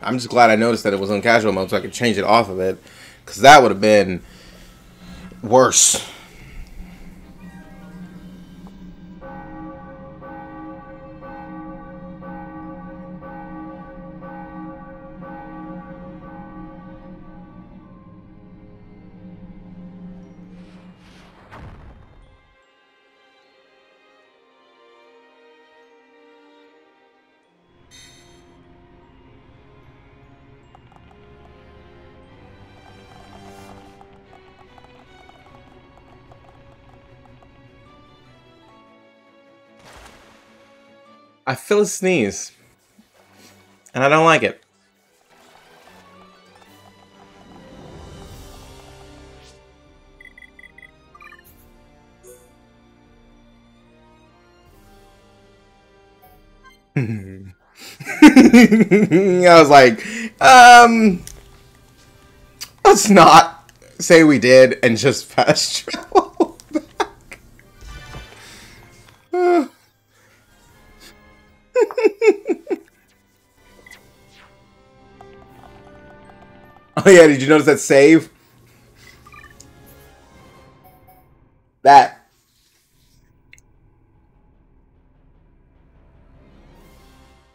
I'm just glad I noticed that it was on casual mode so I could change it off of it. Because that would have been worse. A sneeze. And I don't like it. *laughs* I was like, um, let's not say we did and just *laughs* fast travel *laughs* oh yeah, did you notice that save? That.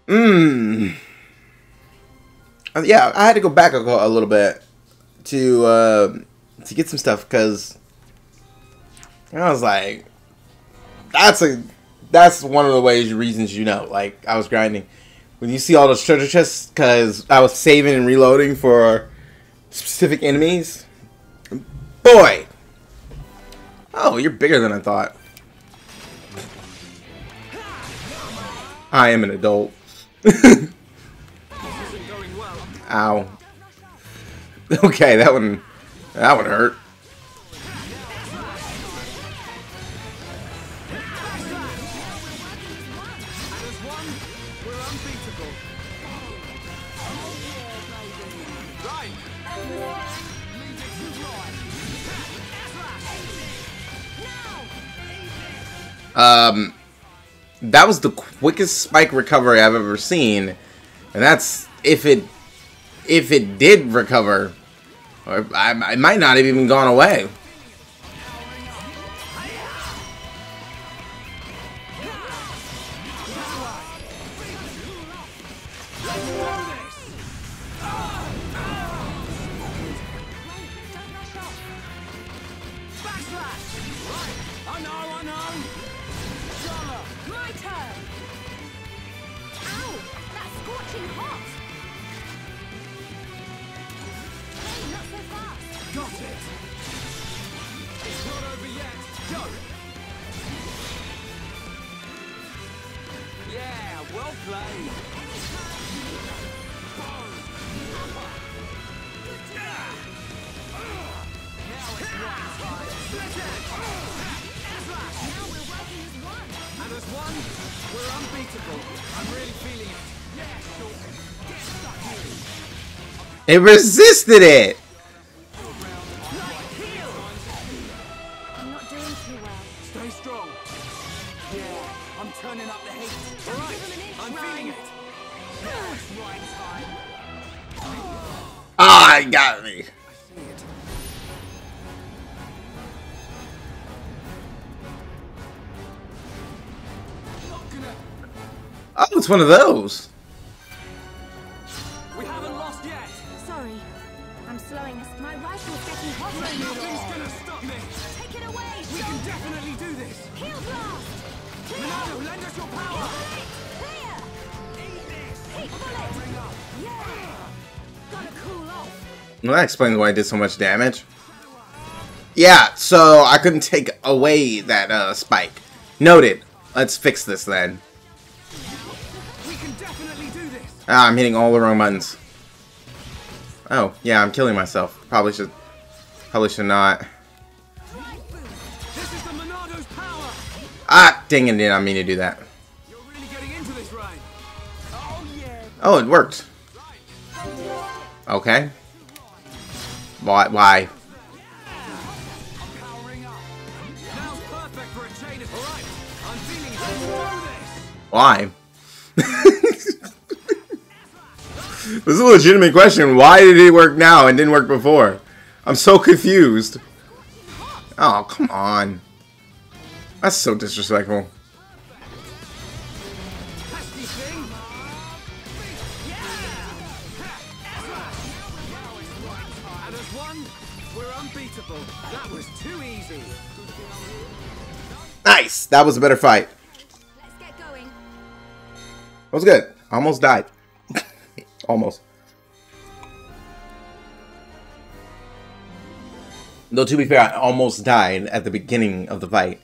Mmm. Yeah, I had to go back a, a little bit to uh, to get some stuff because I was like, that's a that's one of the ways reasons you know. Like I was grinding when you see all those treasure chests because I was saving and reloading for specific enemies. Boy, oh, you're bigger than I thought. I am an adult. *laughs* Ow. *laughs* Okay, that one, that one hurt. Um, that was the quickest spike recovery I've ever seen, and that's if it if it did recover, or I, it might not have even gone away. It's right time. Ah, it got me. See it. Not gonna. Oh, it's one of those. Well, that explains why I did so much damage. Yeah, so I couldn't take away that uh, spike. Noted. Let's fix this then. We can definitely do this. Ah, I'm hitting all the wrong buttons. Oh, yeah, I'm killing myself. Probably should, probably should not. This is the power. Ah, dang it, did not mean to do that. Really getting into this, Ryan. Oh yeah. Oh, it worked. Okay. Why? Why? Why? *laughs* this is a legitimate question. Why did it work now and didn't work before? I'm so confused. Oh, come on. That's so disrespectful. Nice. That was a better fight. Let's get going. That was good. Almost died. *laughs* Almost. Though to be fair, I almost died at the beginning of the fight.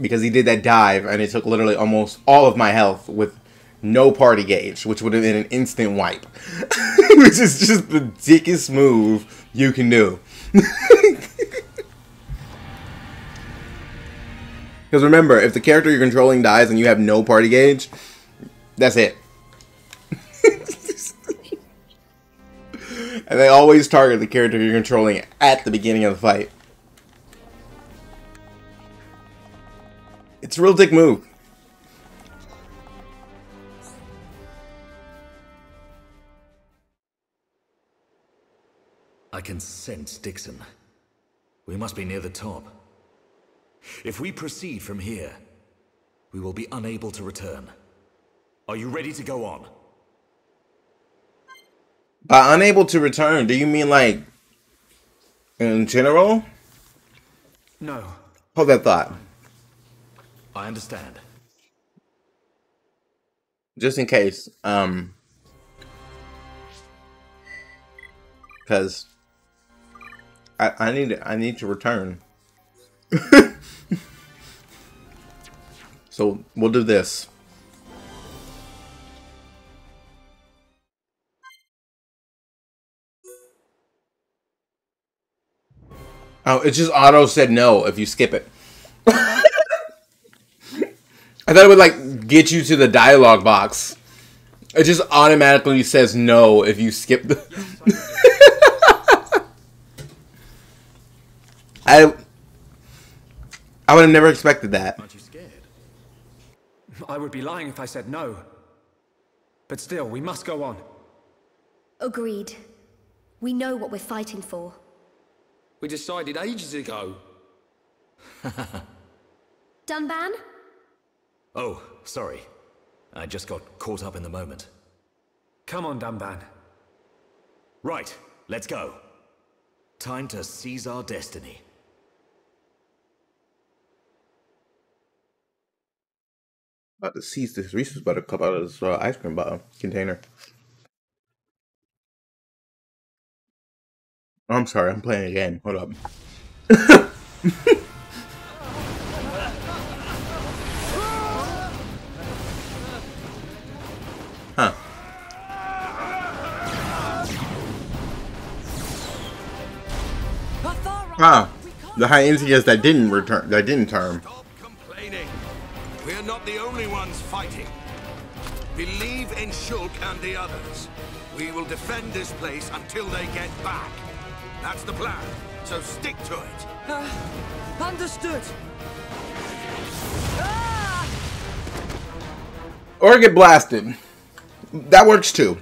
Because he did that dive and it took literally almost all of my health with no party gauge, which would have been an instant wipe. *laughs* which is just the dickest move you can do. *laughs* Because remember, if the character you're controlling dies and you have no party gauge, that's it. *laughs* and they always target the character you're controlling at the beginning of the fight. It's a real dick move. I can sense Dickson. We must be near the top. If we proceed from here, we will be unable to return. Are you ready to go on? By unable to return, do you mean like in general? No. Hold that thought. I understand. Just in case. Um because I, I need I need to return. *laughs* so we'll do this. Oh, it just auto said no if you skip it. I thought it would like get you to the dialogue box. It just automatically says no if you skip the. *laughs* I I would have never expected that. Aren't you scared? I would be lying if I said no. But still, we must go on. Agreed. We know what we're fighting for. We decided ages ago. *laughs* Dunban? Oh, sorry. I just got caught up in the moment. Come on, Dunban. Right, let's go. Time to seize our destiny. About to seize this Reese's Buttercup out of this uh, ice cream bottle container. Oh, I'm sorry, I'm playing again. game. Hold up. *laughs* huh. Ah, the High Entias that didn't return, that didn't turn. Complaining. We're not the only ones fighting. Believe in Shulk and the others. We will defend this place until they get back. That's the plan. So stick to it. Uh, *sighs* understood. Or get blasted. That works too.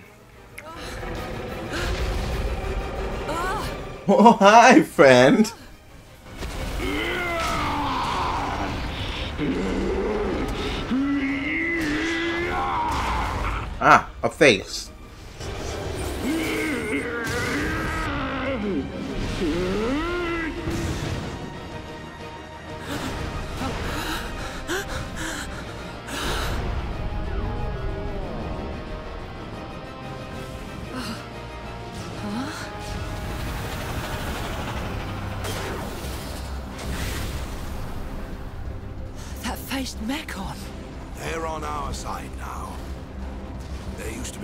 Oh, *sighs* *laughs* hi, friend. Ah, a face. Mechon. They're on our side now.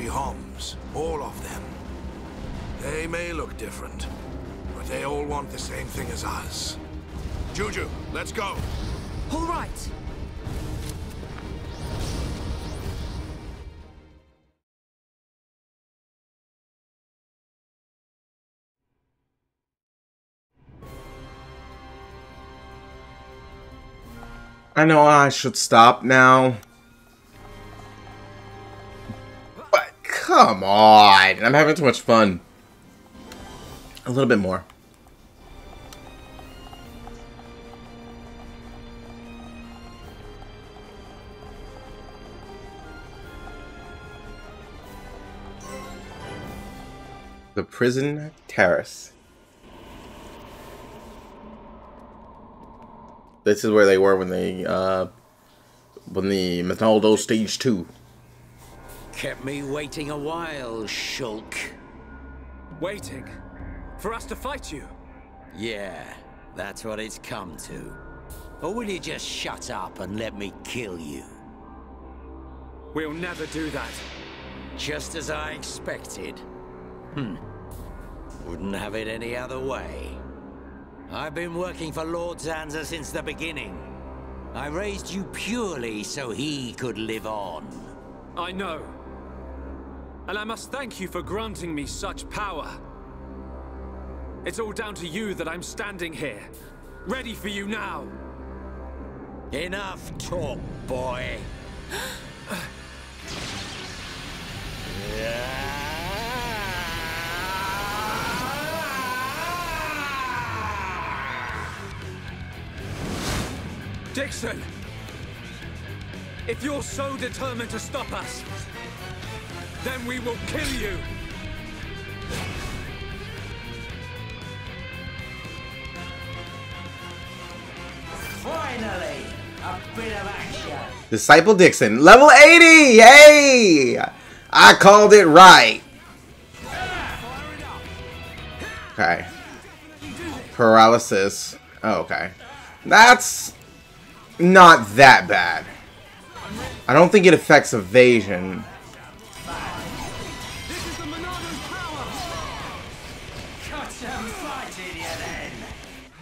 There be Homs, all of them. They may look different, but they all want the same thing as us. Juju, let's go. All right. I know I should stop now. Come on, I'm having too much fun. A little bit more. The prison terrace. This is where they were when they uh when the Metaldo stage two. Kept me waiting a while, Shulk. Waiting? For us to fight you? Yeah, that's what it's come to. Or will you just shut up and let me kill you? We'll never do that. Just as I expected. Hmm. Wouldn't have it any other way. I've been working for Lord Zanza since the beginning. I raised you purely so he could live on. I know. And I must thank you for granting me such power. It's all down to you that I'm standing here. Ready for you now. Enough talk, boy. Dickson! If you're so determined to stop us, then we will kill you! Finally, a bit of action. Disciple Dickson, level 80! Yay! I called it right. Okay. Paralysis. Oh, okay. That's not that bad. I don't think it affects evasion.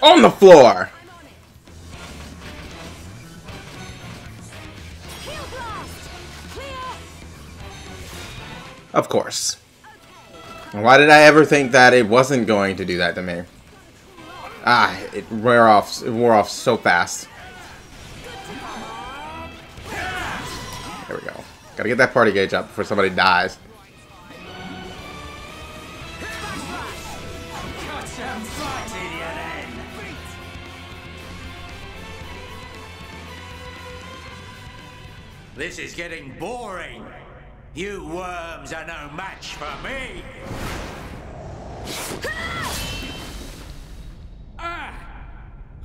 On the floor! Of course. Why did I ever think that it wasn't going to do that to me? Ah, it wore off. It wore off so fast. Gotta get that party gauge up before somebody dies. Cut and fight it, you then. This is getting boring. You worms are no match for me. Ah!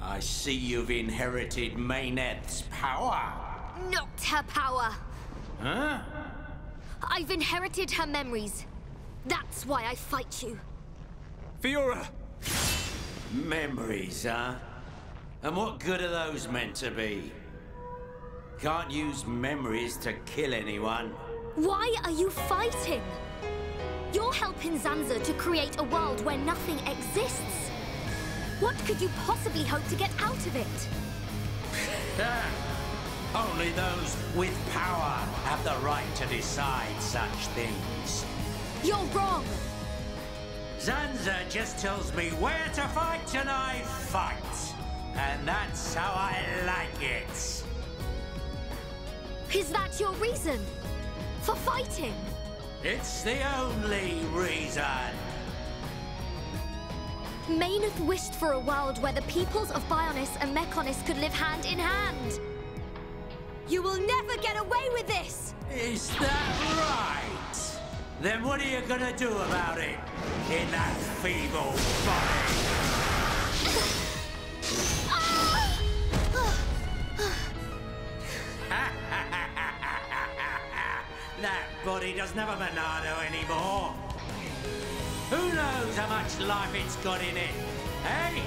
I see you've inherited Meyneth's power. Not her power. Huh? I've inherited her memories. That's why I fight you. Fiora! Memories, huh? And what good are those meant to be? Can't use memories to kill anyone. Why are you fighting? You're helping Zanza to create a world where nothing exists. What could you possibly hope to get out of it? *laughs* Only those with power have the right to decide such things. You're wrong. Zanza just tells me where to fight and I fight. And that's how I like it. Is that your reason? For fighting? It's the only reason. Meyneth wished for a world where the peoples of Bionis and Mechonis could live hand in hand. You will never get away with this! Is that right? Then what are you gonna do about it? In that feeble body? *laughs* that body doesn't have a Monado anymore. Who knows how much life it's got in it? Hey,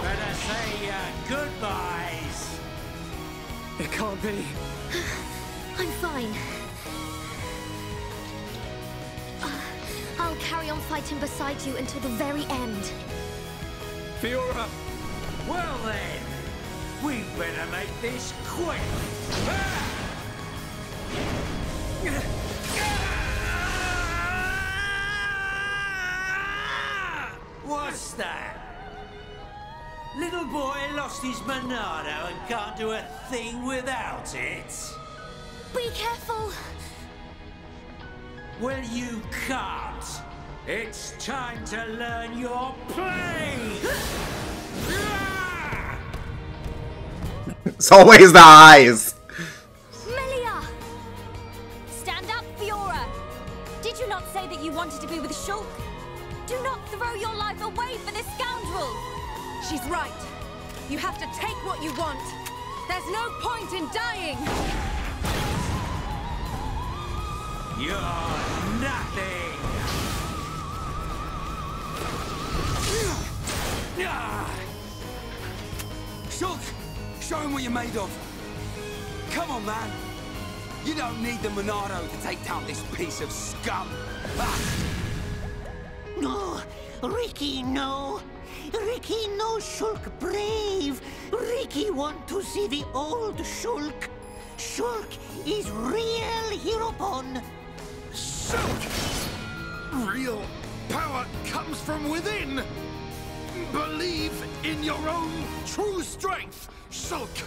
better say your goodbyes. It can't be. *sighs* I'm fine. *sighs* I'll carry on fighting beside you until the very end. Fiora! Well then, we better make this quick. *laughs* What's that? Little boy lost his Monado and can't do a thing without it. Be careful! Well, you can't. It's time to learn your place. *laughs* It's always the eyes. She's right. You have to take what you want. There's no point in dying. You're nothing. Shulk, show him what you're made of. Come on, man. You don't need the Monado to take down this piece of scum. Ah. No, Riki, no. Riki, no Shulk brave. Riki want to see the old Shulk. Shulk is real Heropon. Shulk! Real power comes from within! Believe in your own true strength, Shulk!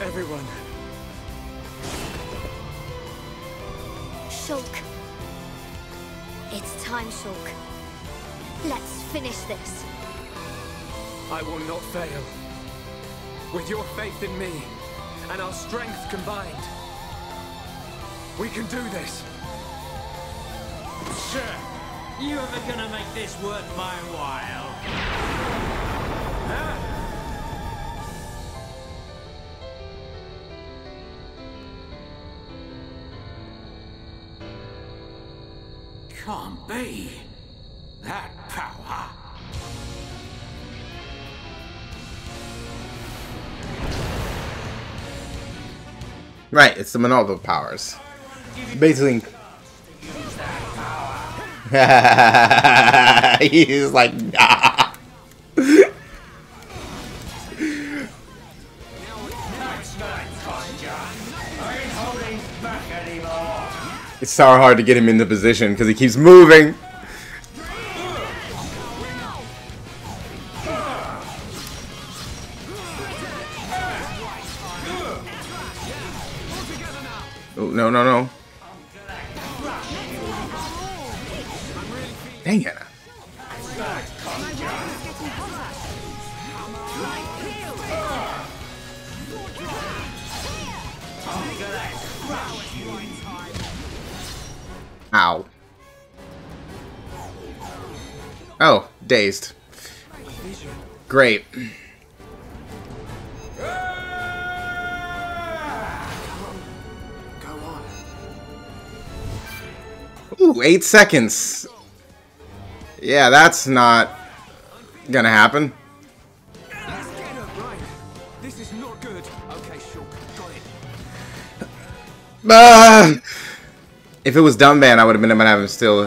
Everyone. Shulk. It's time, Shulk. Let's finish this. I will not fail. With your faith in me and our strength combined, we can do this. Sure. You ever gonna make this worth my while? Huh? Can't be. That power. Right, it's the Monado powers. Basically. *laughs* He's like, *laughs* nah. It's so hard to get him into position because he keeps moving. Oh, no, no, no. Dang it. Ow. Oh, dazed. Great. Ooh, eight seconds. Yeah, that's not gonna happen. Ah! If it was Dunban, I would have been able to have him still.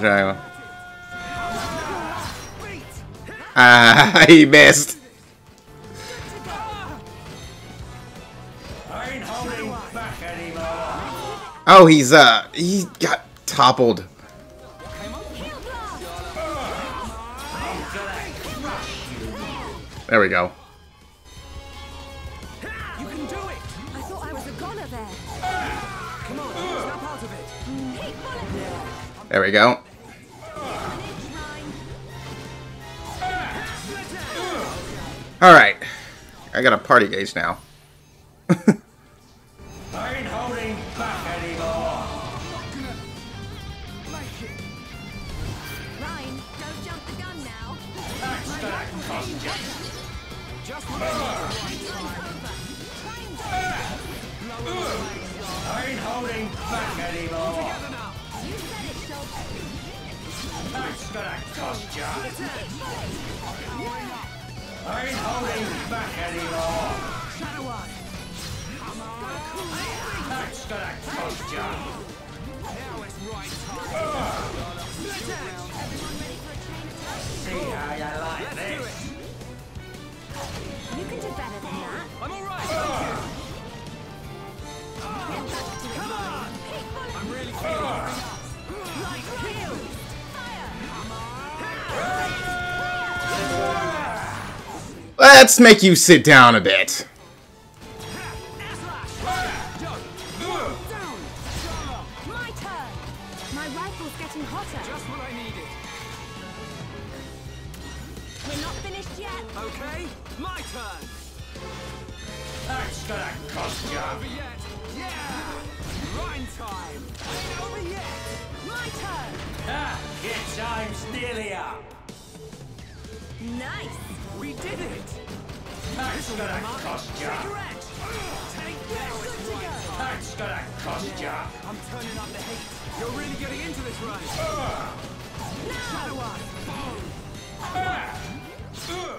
Ah, *laughs* he missed. Oh, he's uh, he got toppled. It. Keep bullet. There we go. All right, I got a party gauge now. *laughs* gonna cost you. I ain't holding back anymore. Shadow Eye. That's gonna cost you. Now it's right time. See how you like this. You can do better than that. I'm all right. Thank you. Come on. I'm really feeling it. Light heal. Let's make you sit down a bit.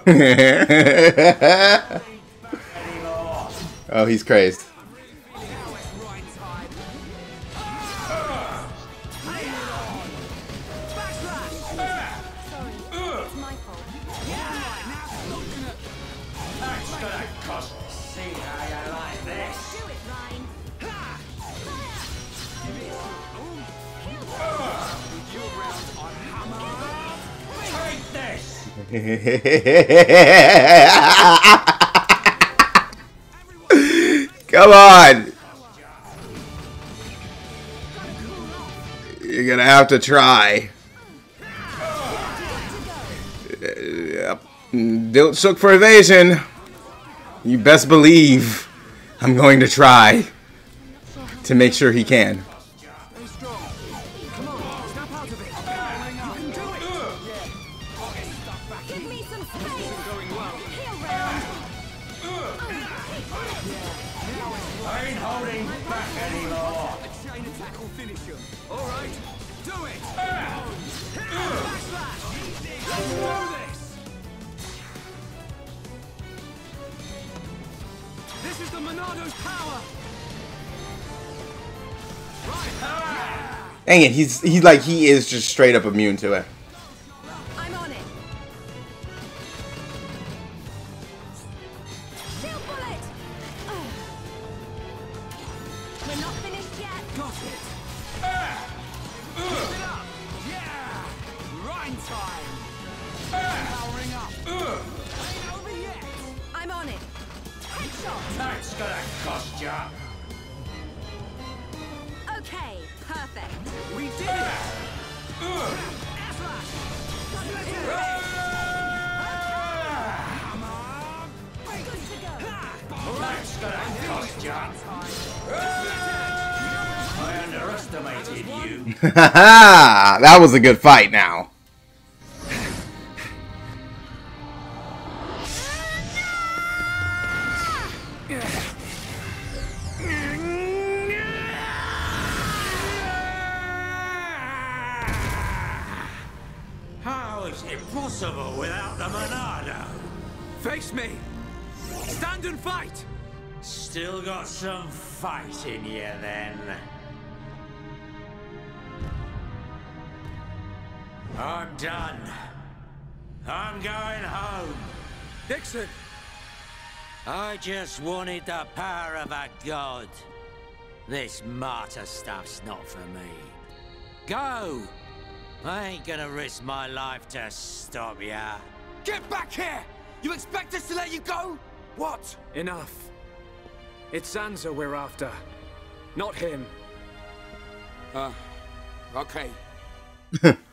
*laughs* oh, he's crazed. *laughs* Come on. You're gonna have to try. Yep. Don't shook for evasion. You best believe I'm going to try to make sure he can. Dang it, he's he like he is just straight up immune to it. *laughs* that was a good fight now. God. This martyr stuff's not for me. Go! I ain't gonna risk my life to stop ya. Get back here! You expect us to let you go? What? Enough. It's Zanza we're after, not him. Uh, okay. *laughs*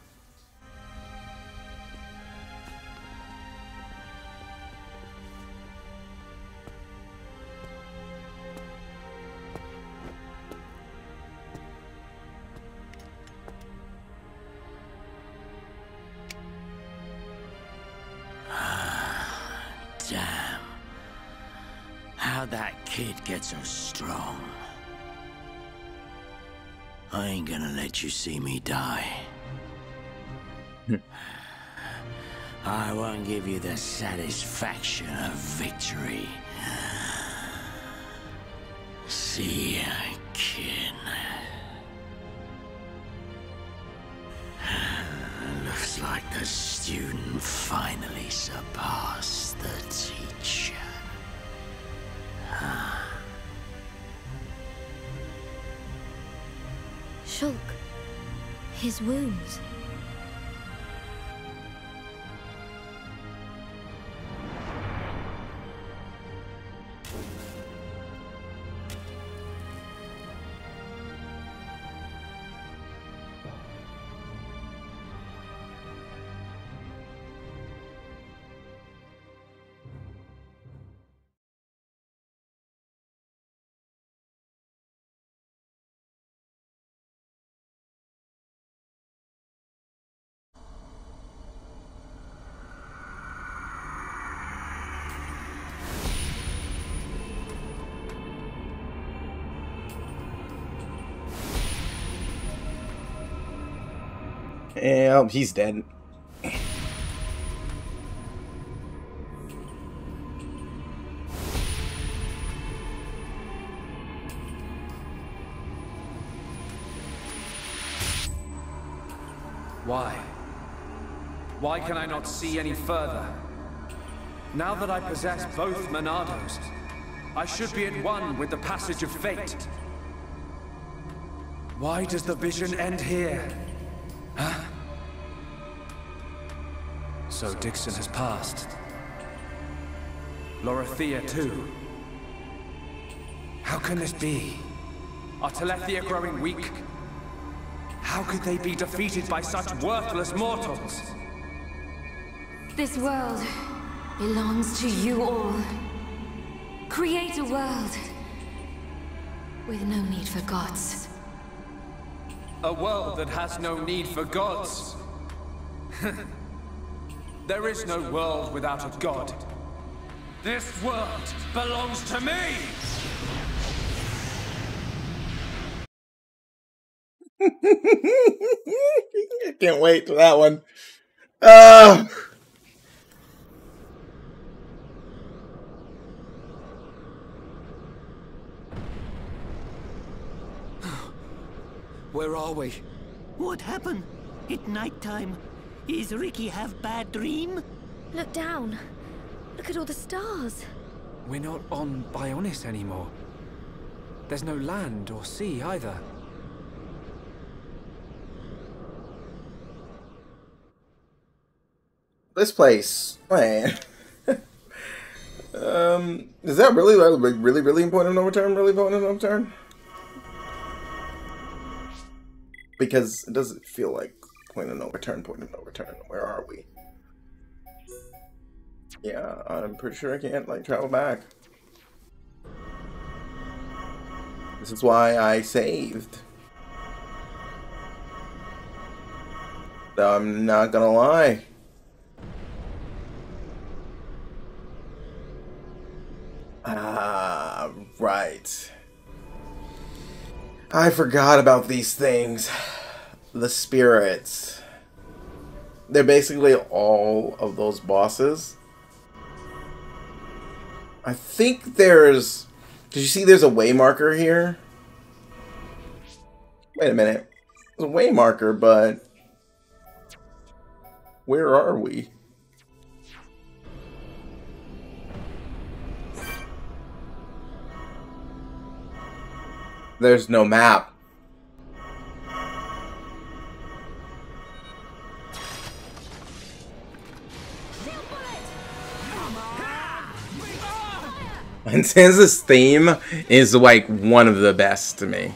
How'd that kid get so strong? I ain't gonna let you see me die. *laughs* I won't give you the satisfaction of victory. See ya, kid. *sighs* Looks like the student finally surpassed the teacher. Shulk. His wounds. Yeah, oh, he's dead. Why? Why can I not see any further? Now that I possess both Monados, I should be at one with the passage of fate. Why does the vision end here? Huh? So Dickson has passed. Lorithia too. How can this be? Are Telethia growing weak? How could they be defeated by such worthless mortals? This world belongs to you all. Create a world with no need for gods. A world that has no need for gods. *laughs* there is no world without a god. This world belongs to me! I *laughs* can't wait for that one. Uh, Where are we? What happened? It nighttime. Is Riki have bad dream? Look down. Look at all the stars. We're not on Bionis anymore. There's no land or sea either. this place, man. *laughs* um, is that really, really, really, really important no return? Really important no return? Because it doesn't feel like point of no return, point of no return. Where are we? Yeah, I'm pretty sure I can't like travel back. This is why I saved. I'm not gonna lie. Ah, right. I forgot about these things. The spirits. They're basically all of those bosses. I think there's... Did you see there's a way marker here? Wait a minute. There's a way marker, but... Where are we? There's no map. *laughs* And Zanza's theme is like one of the best to me.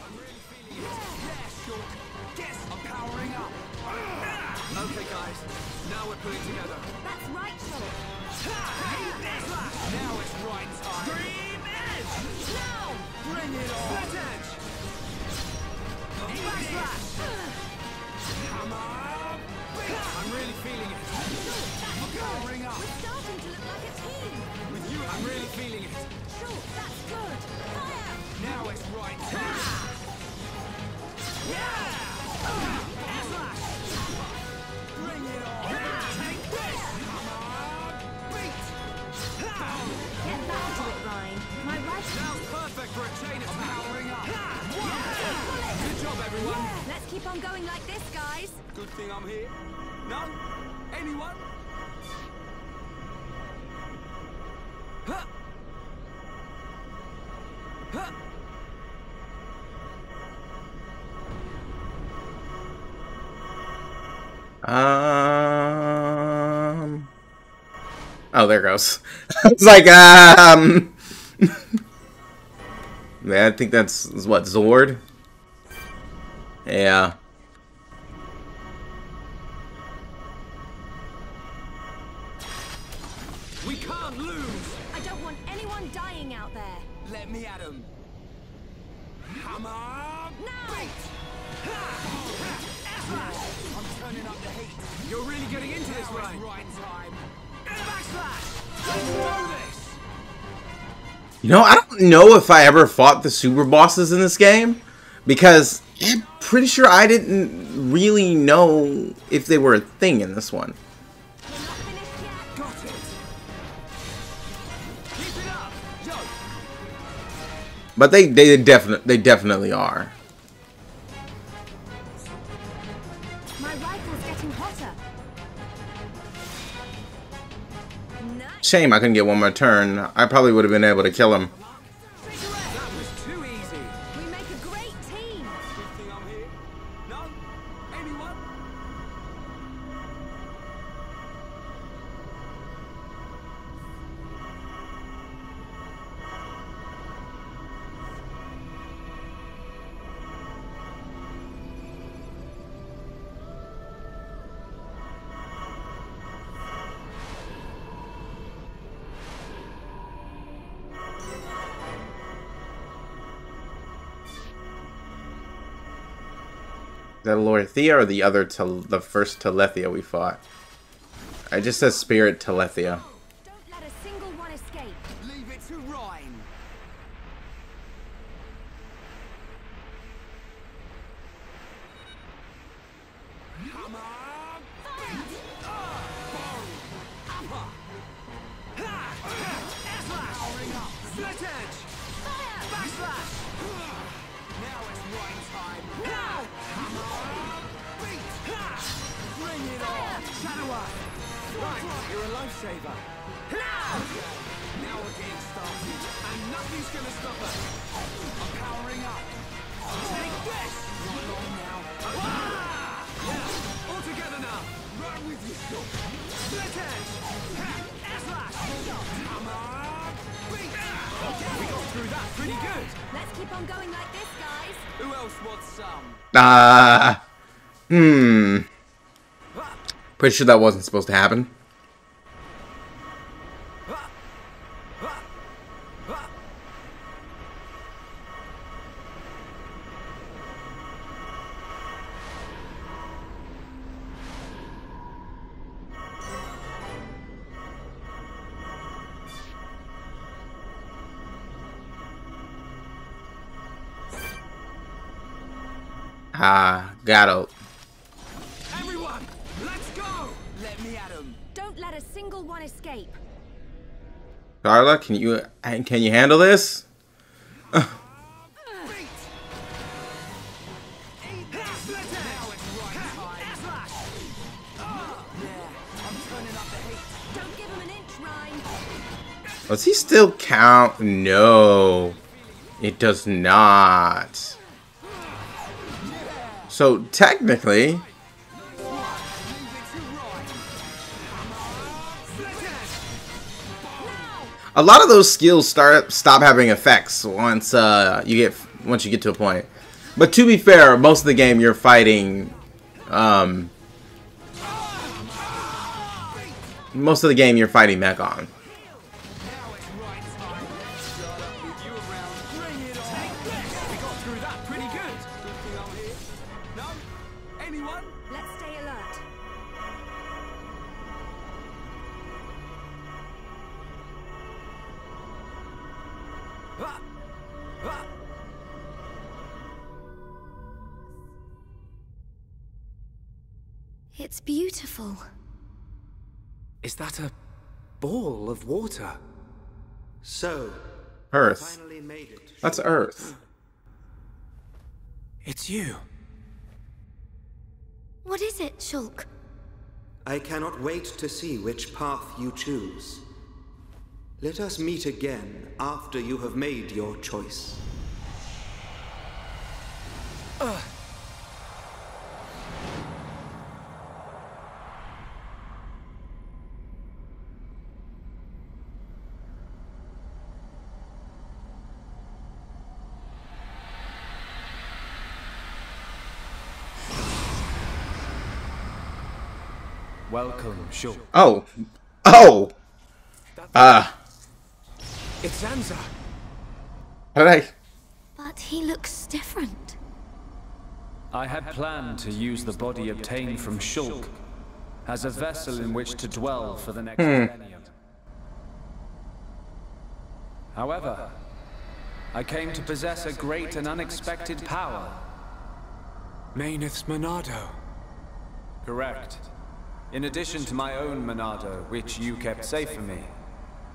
gross. *laughs* it's like, um... *laughs* Man, I think that's, what, Xord? Yeah. know if I ever fought the super bosses in this game because I'm pretty sure I didn't really know if they were a thing in this one. But they they definitely they definitely are. Shame I couldn't get one more turn. I probably would have been able to kill him. the Lorithia or the other, the first Telethia we fought? It just says Spirit Telethia. Pretty sure that wasn't supposed to happen. Can you can you handle this? Does he still count? No, it does not. So technically, a lot of those skills start stop having effects once uh, you get once you get to a point. But to be fair, most of the game you're fighting. Um, most of the game you're fighting Mechon. Anyone? That's Earth. It's you. What is it, Shulk? I cannot wait to see which path you choose. Let us meet again after you have made your choice. Welcome, Shulk. Oh, oh. Ah, It's Zanza. how did I? But he looks different. I had planned to use the body obtained from Shulk as a vessel in which to dwell for the next Hmm. millennium. However, I came to possess a great and unexpected power. Meyneth's Monado. Correct. In addition to my own Monado, which you kept safe for me,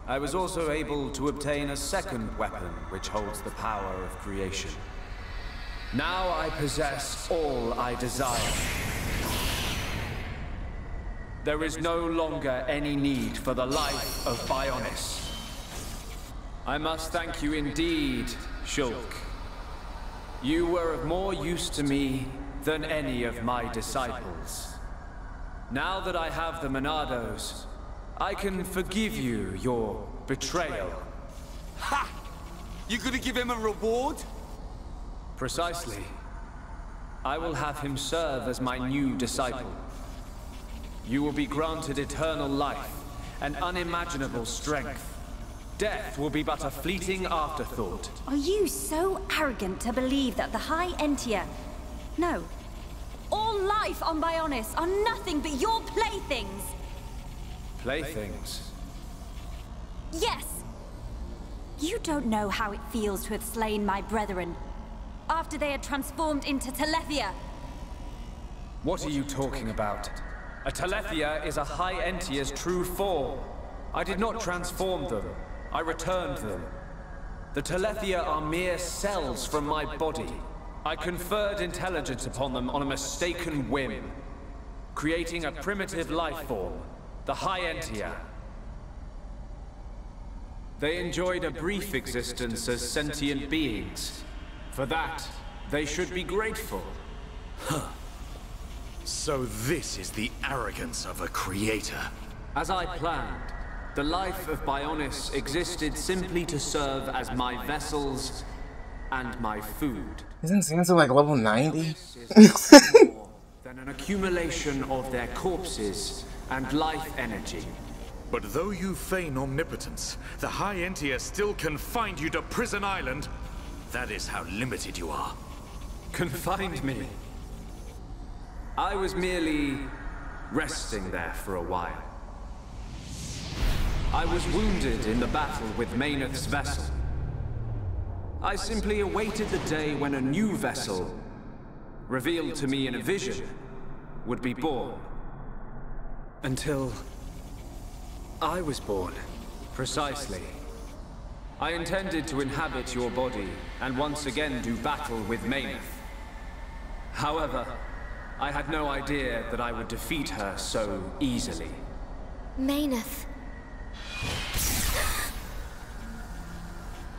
I was also able to obtain a second weapon which holds the power of creation. Now I possess all I desire. There is no longer any need for the life of Bionis. I must thank you indeed, Shulk. You were of more use to me than any of my disciples. Now that I have the Monados, I can forgive you your betrayal. Ha! You're gonna give him a reward? Precisely. I will have him serve as my new disciple. You will be granted eternal life and unimaginable strength. Death will be but a fleeting afterthought. Are you so arrogant to believe that the High Entia... No. All life on Bionis are nothing but your playthings? Playthings. Yes! You don't know how it feels to have slain my brethren. After they had transformed into Telethia. What are you talking about? A Telethia is a High Entia's true form. I did not transform them. I returned them. The Telethia are mere cells from my body. I conferred intelligence upon them on a mistaken whim, creating a primitive life form, the High Entia. They enjoyed a brief existence as sentient beings. For that, they should be grateful. Huh. So this is the arrogance of a creator. As I planned, the life of Bionis existed simply to serve as my vessels and my food. Isn't Zanza like level 90? *laughs* Than an accumulation of their corpses and life energy. But though you feign omnipotence, the High Entia still confined you to Prison Island. That is how limited you are. Confined me. I was merely resting there for a while. I was wounded in the battle with Meyneth's vessel. I simply awaited the day when a new vessel, revealed to me in a vision, would be born. Until I was born. Precisely. I intended to inhabit your body and once again do battle with Meyneth. However, I had no idea that I would defeat her so easily. Meyneth.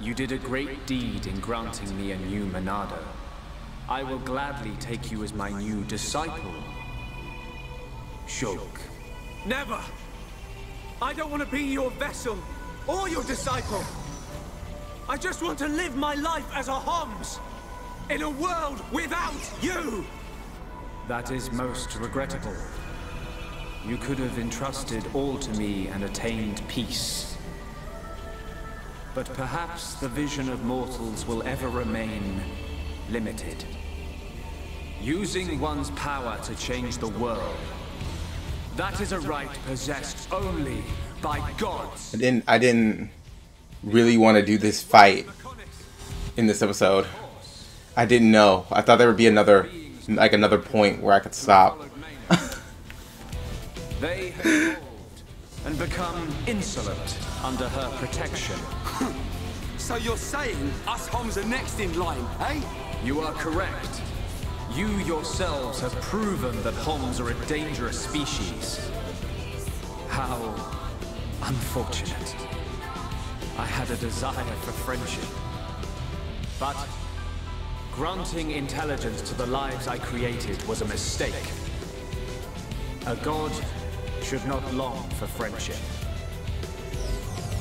You did a great deed in granting me a new Monado. I will gladly take you as my new disciple. Shulk. Never! I don't want to be your vessel! or your disciple. I just want to live my life as a Homs. In a world without you! That is most regrettable. You could have entrusted all to me and attained peace. But perhaps the vision of mortals will ever remain limited. Using one's power to change the world. That is a right possessed only by gods. I didn't I didn't really want to do this fight in this episode. I didn't know. I thought there would be another like another point where I could stop. *laughs* They have evolved and become insolent under her protection. So you're saying us Homs are next in line, eh? You are correct. You yourselves have proven that Homs are a dangerous species. How unfortunate. I had a desire for friendship. But granting intelligence to the lives I created was a mistake. A god should not long for friendship.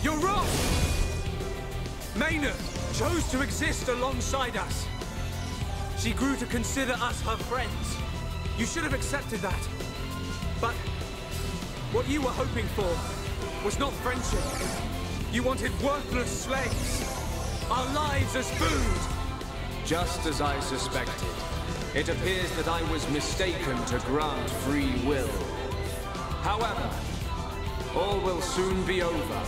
You're wrong! Meyneth chose to exist alongside us. She grew to consider us her friends. You should have accepted that. But what you were hoping for was not friendship. You wanted worthless slaves. Our lives as food. Just as I suspected, it appears that I was mistaken to grant free will. However, all will soon be over.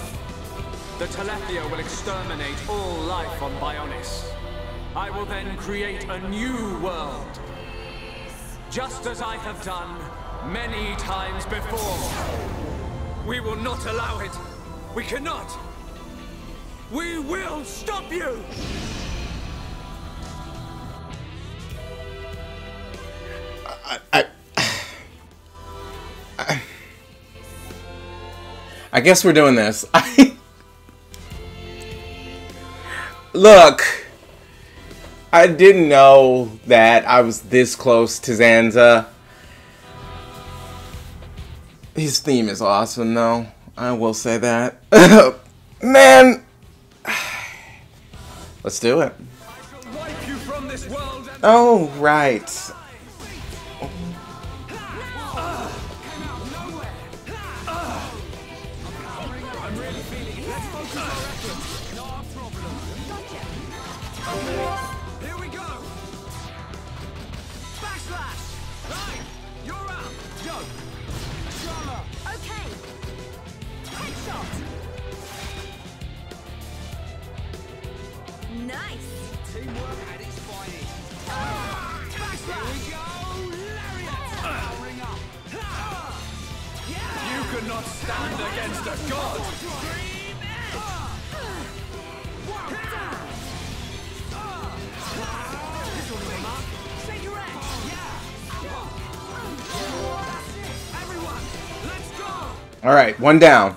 The Telethia will exterminate all life on Bionis. I will then create a new world. Just as I have done many times before. We will not allow it. We cannot. We will stop you! I guess we're doing this. *laughs* Look, I didn't know that I was this close to Zanza. His theme is awesome, though. I will say that. *laughs* Man! *sighs* Let's do it. Oh, right. Go! Alright, one down.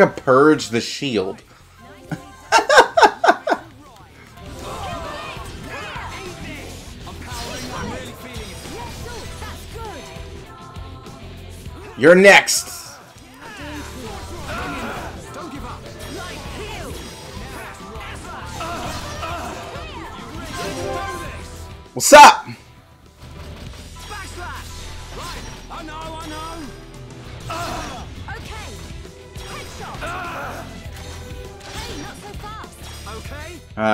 Could purge the shield. *laughs* You're next. What's up?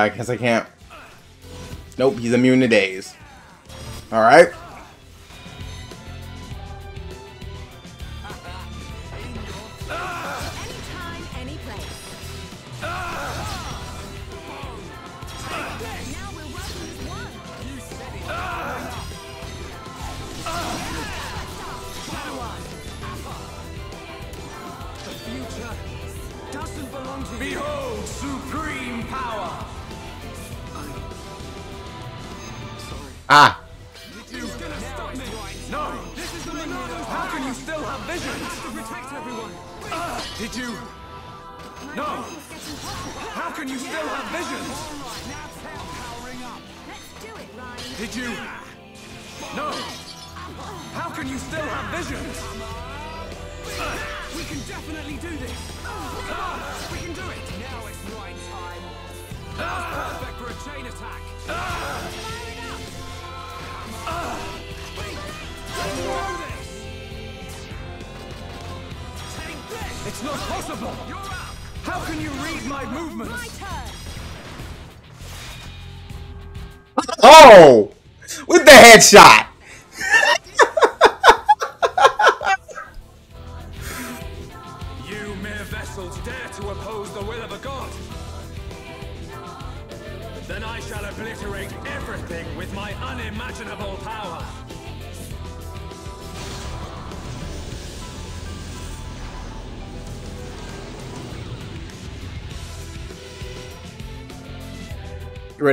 I guess I can't. Nope, he's immune to daze. Alright. That's perfect for a chain attack. Do this. Take this. It's not possible! You're up. How can you read my movements? My turn. Oh! With the headshot!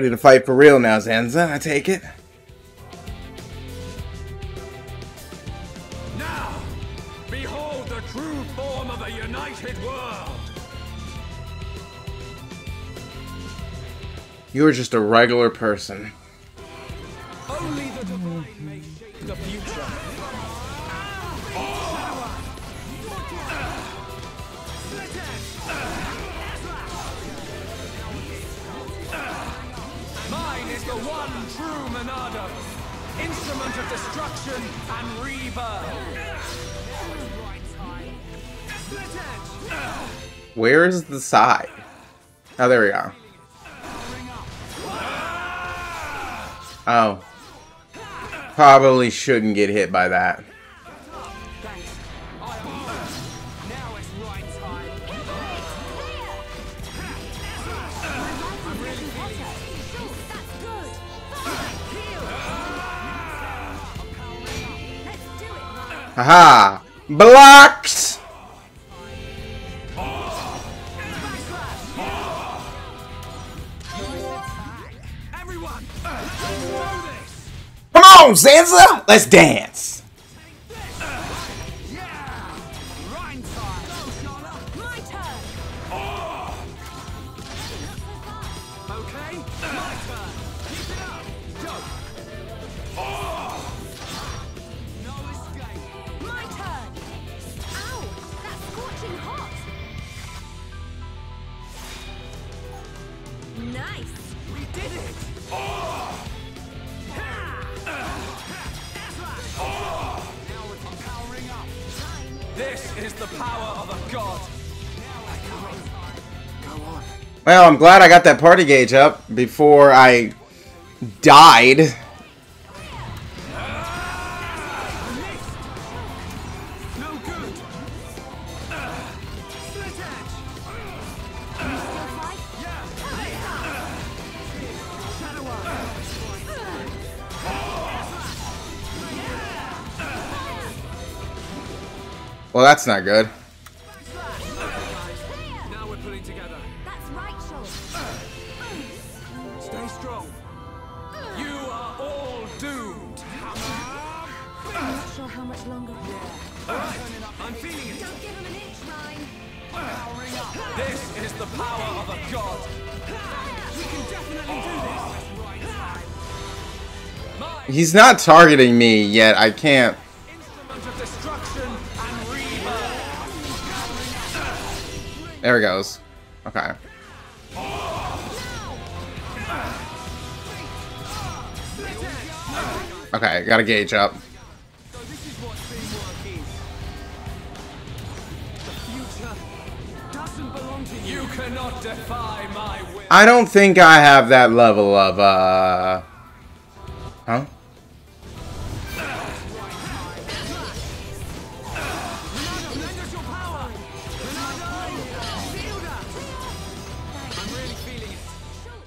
Ready to fight for real now, Zanza? I take it. Now, behold the true form of a united world! You're just a regular person. Where's the side? Oh, there we are. Oh. Probably shouldn't get hit by that. Haha! Blocked! Zanza! Let's dance! Well, I'm glad I got that party gauge up before I died. Well, that's not good. He's not targeting me yet. I can't. There he goes. Okay. Okay, got a gauge up. I don't think I have that level of, uh...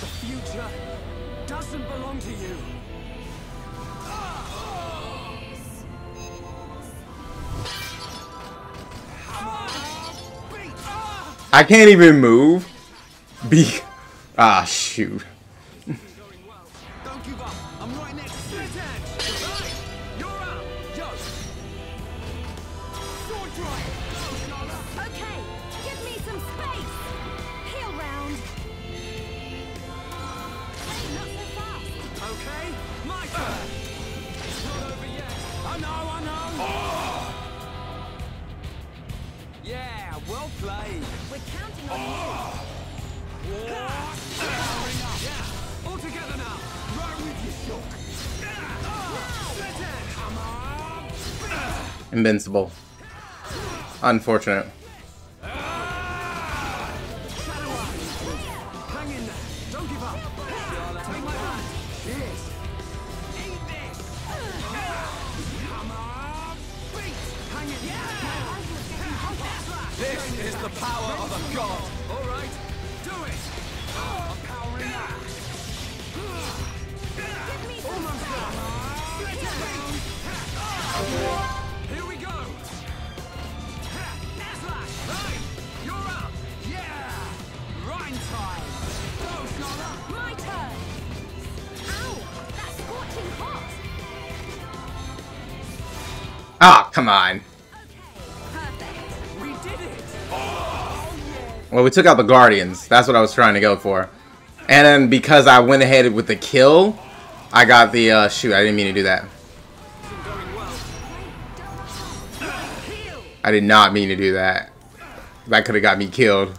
The future doesn't belong to you. I can't even move. Be ah shoot. invincible. Unfortunate. we took out the Guardians. That's what I was trying to go for. And then because I went ahead with the kill, I got the, uh, shoot, I didn't mean to do that. I did not mean to do that. That could have got me killed.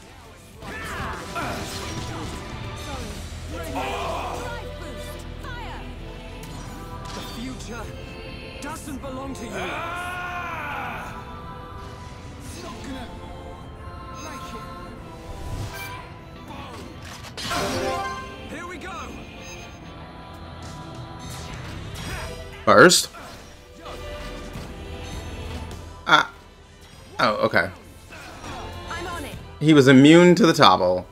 He was immune to the topple.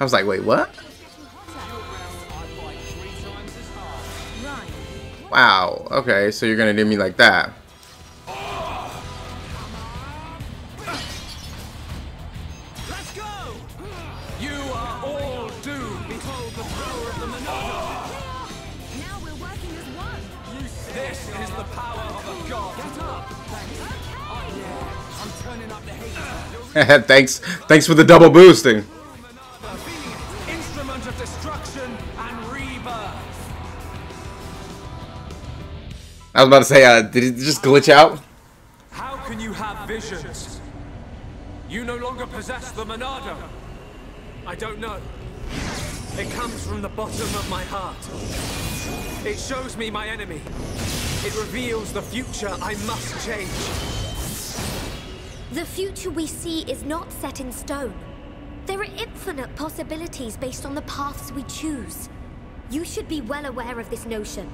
I was like, wait, what? Wow, okay, so you're gonna do me like that. *laughs* thanks, thanks for the double boosting. I was about to say, uh, did it just glitch out? How can you have visions? You no longer possess the Monado. I don't know. It comes from the bottom of my heart. It shows me my enemy. It reveals the future I must change. The future we see is not set in stone. There are infinite possibilities based on the paths we choose. You should be well aware of this notion.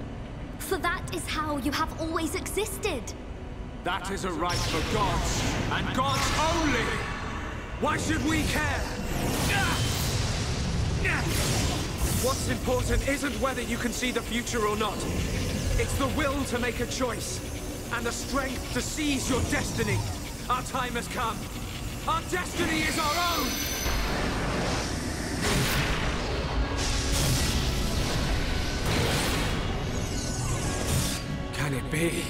For that is how you have always existed. That is a right for gods, and gods only! Why should we care? What's important isn't whether you can see the future or not. It's the will to make a choice, and the strength to seize your destiny. Our time has come. Our destiny is our own! Can it be?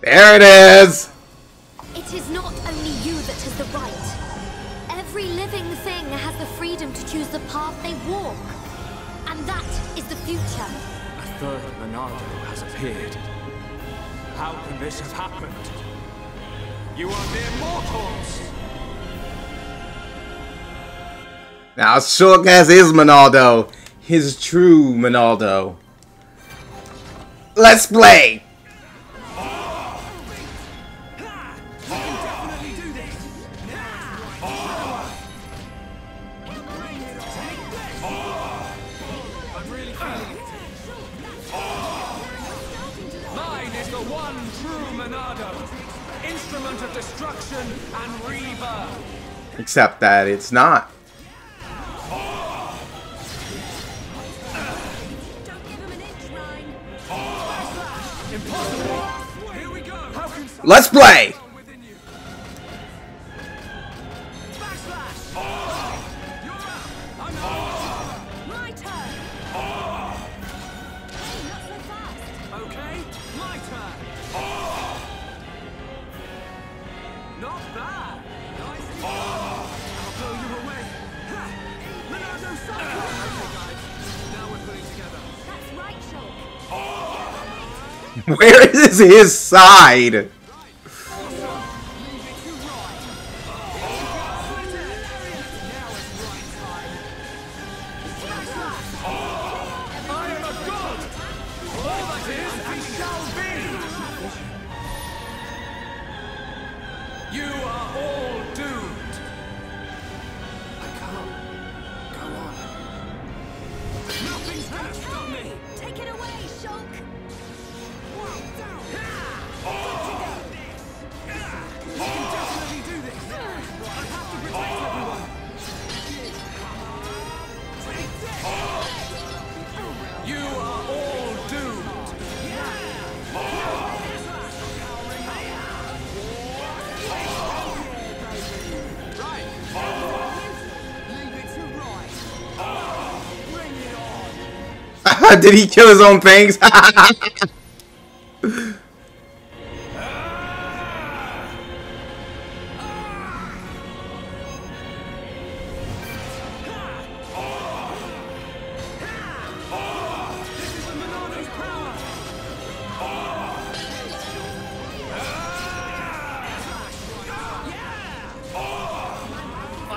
There it is! It is not only you that has the right. Every living thing has the freedom to choose the path they walk. And that is the future. A third Monado has appeared. How can this have happened? You are mere mortals! Now Shulk has his Monado. His true Monado. Let's play! Except that it's not. Let's play! *laughs* Where is his side? Did he kill his own things? *laughs* I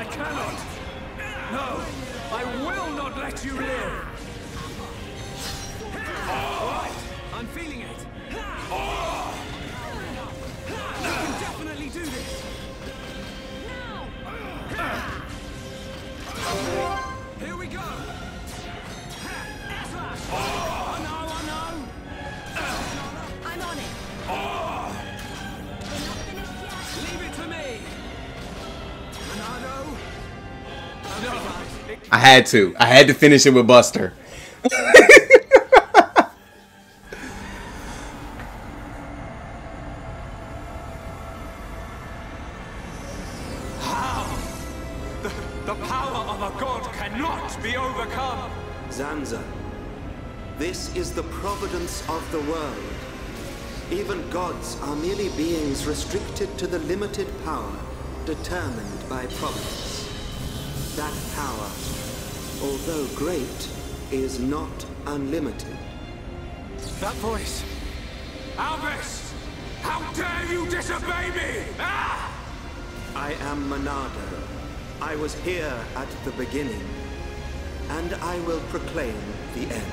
cannot! No! I will not let you live! I'm feeling it. We can definitely do this! Here we go! Oh no, no! I'm on it! Leave it to me! Monado? No! I had to. I had to finish it with Buster. *laughs* are merely beings restricted to the limited power determined by providence. That power, although great, is not unlimited. That voice. Alvis! How dare you disobey me! Ah! I am Monado. I was here at the beginning. And I will proclaim the end.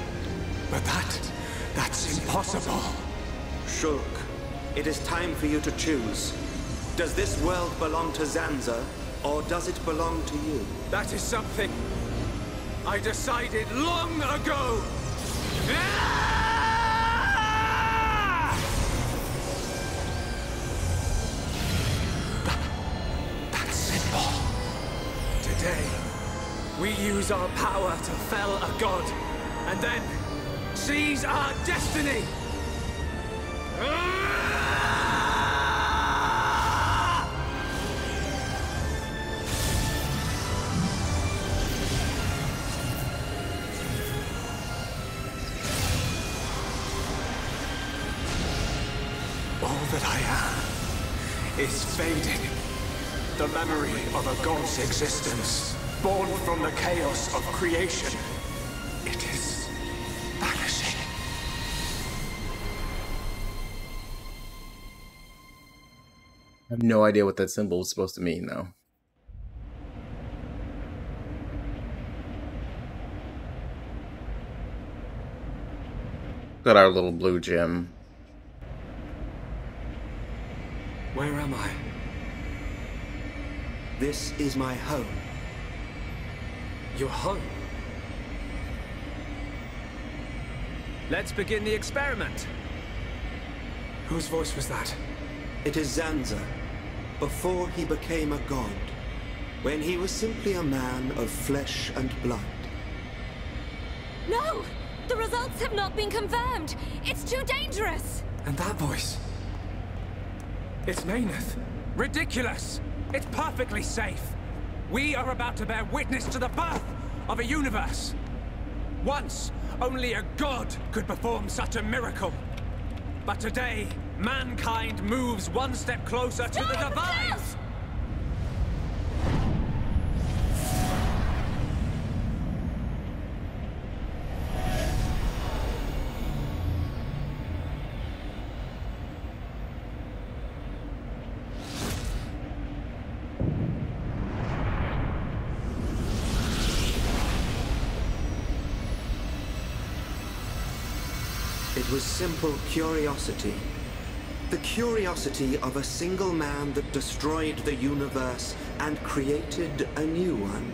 But that... that's impossible. Shulk, it is time for you to choose. Does this world belong to Zanza, or does it belong to you? That is something I decided long ago. Ah! That's simple. Today, we use our power to fell a god, and then seize our destiny. God's existence, born from the chaos of creation. It is vanishing. I have no idea what that symbol was supposed to mean, though. Got our little blue gem. Where am I? This is my home. Your home? Let's begin the experiment. Whose voice was that? It is Zanza, before he became a god, when he was simply a man of flesh and blood. No! The results have not been confirmed! It's too dangerous! And that voice? It's Meyneth. Ridiculous! It's perfectly safe. We are about to bear witness to the birth of a universe. Once, only a god could perform such a miracle. But today, mankind moves one step closer to the divine! Simple curiosity. The curiosity of a single man that destroyed the universe and created a new one.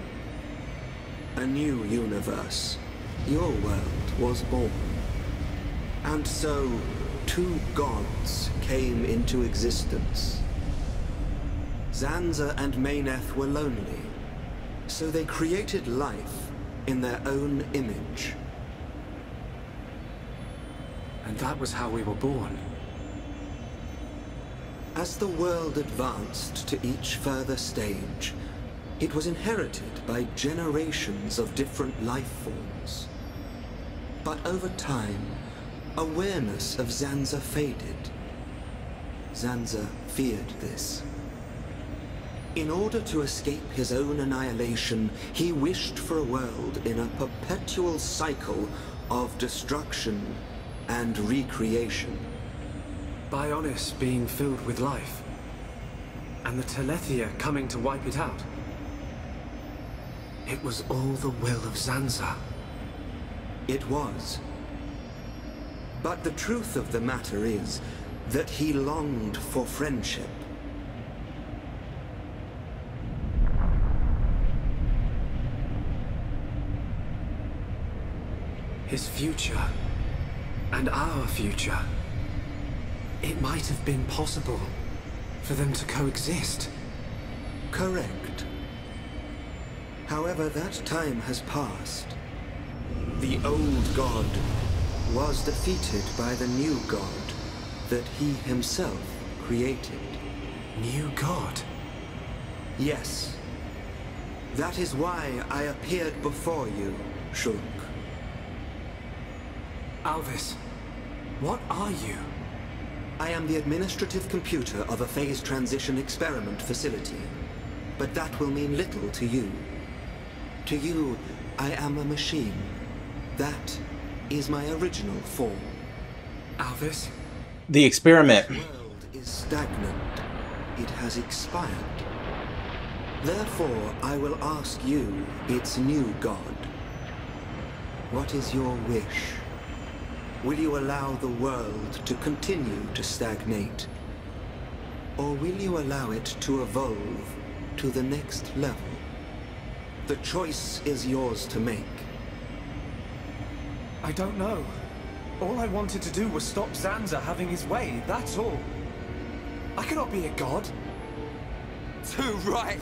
A new universe. Your world was born. And so, two gods came into existence. Zanza and Meyneth were lonely, so they created life in their own image. And that was how we were born. As the world advanced to each further stage, it was inherited by generations of different life forms. But over time, awareness of Zanza faded. Zanza feared this. In order to escape his own annihilation, he wished for a world in a perpetual cycle of destruction and recreation. Bionis being filled with life. And the Telethia coming to wipe it out. It was all the will of Zanza. It was. But the truth of the matter is that he longed for friendship. His future. And our future. It might have been possible for them to coexist. Correct. However, that time has passed. The old god was defeated by the new god that he himself created. New god? Yes. That is why I appeared before you, Shulk. Alvis, what are you? I am the administrative computer of a phase transition experiment facility. But that will mean little to you. To you, I am a machine. That is my original form. Alvis? The experiment. This world is stagnant. It has expired. Therefore, I will ask you, its new god. What is your wish? Will you allow the world to continue to stagnate? Or will you allow it to evolve to the next level? The choice is yours to make. I don't know. All I wanted to do was stop Zanza having his way, that's all. I cannot be a god. Too right.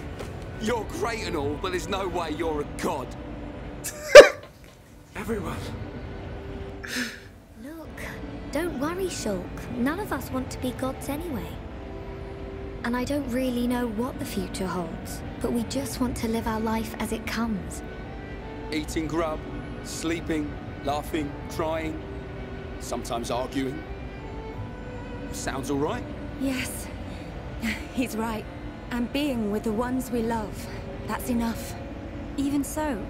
You're great and all, but there's no way you're a god. *laughs* Everyone. Don't worry, Shulk. None of us want to be gods anyway. And I don't really know what the future holds, but we just want to live our life as it comes. Eating grub, sleeping, laughing, crying, sometimes arguing. Sounds all right. Yes, *laughs* he's right. And being with the ones we love, that's enough. Even so,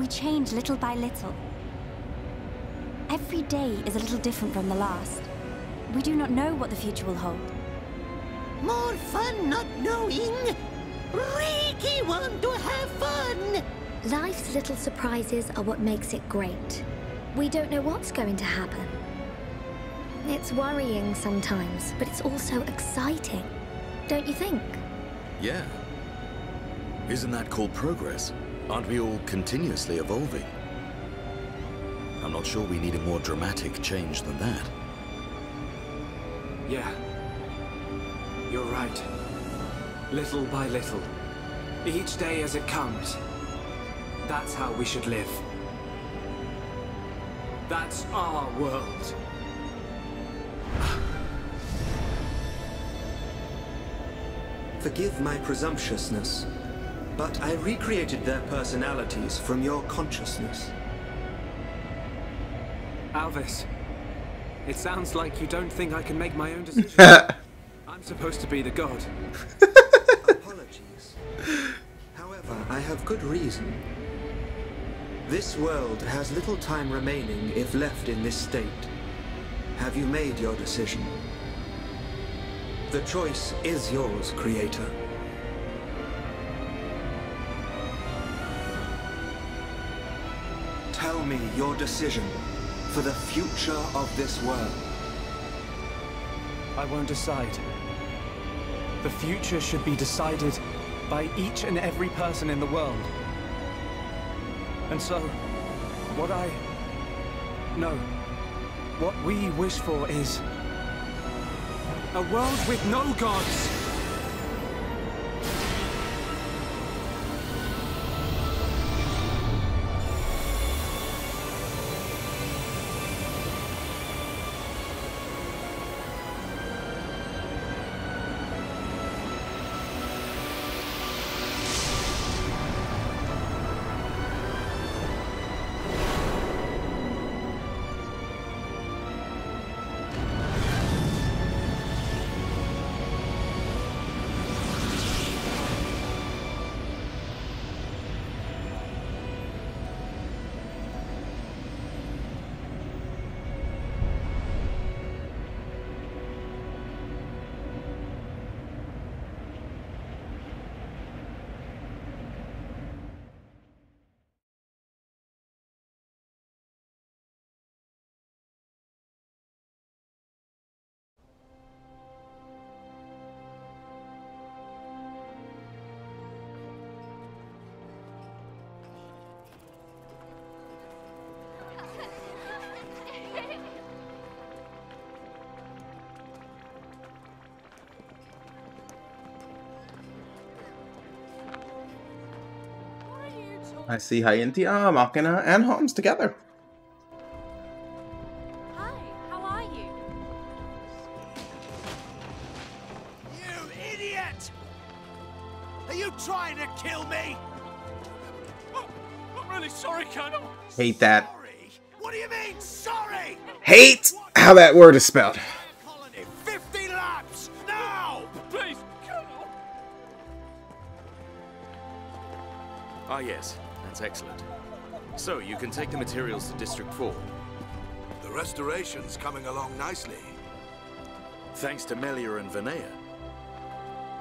we change little by little. Every day is a little different from the last. We do not know what the future will hold. More fun not knowing. Riki want to have fun. Life's little surprises are what makes it great. We don't know what's going to happen. It's worrying sometimes, but it's also exciting. Don't you think? Yeah. Isn't that called progress? Aren't we all continuously evolving? I'm not sure we need a more dramatic change than that. Yeah. You're right. Little by little. Each day as it comes. That's how we should live. That's our world. Forgive my presumptuousness, but I recreated their personalities from your consciousness. Alvis, it sounds like you don't think I can make my own *laughs* decisions. I'm supposed to be the god. Apologies. *laughs* However, I have good reason. This world has little time remaining if left in this state. Have you made your decision? The choice is yours, Creator. Tell me your decision for the future of this world. I won't decide. The future should be decided by each and every person in the world. And so, what I... No. What we wish for is... A world with no gods! I see High Entia, ah, Machina, and Homs together. Hi, how are you? You idiot! Are you trying to kill me? Oh, I'm really sorry, Colonel. Hate that. What do you mean, sorry? Hate how that word is spelled. Take the materials to District 4. The restoration's coming along nicely. Thanks to Melia and Vinea.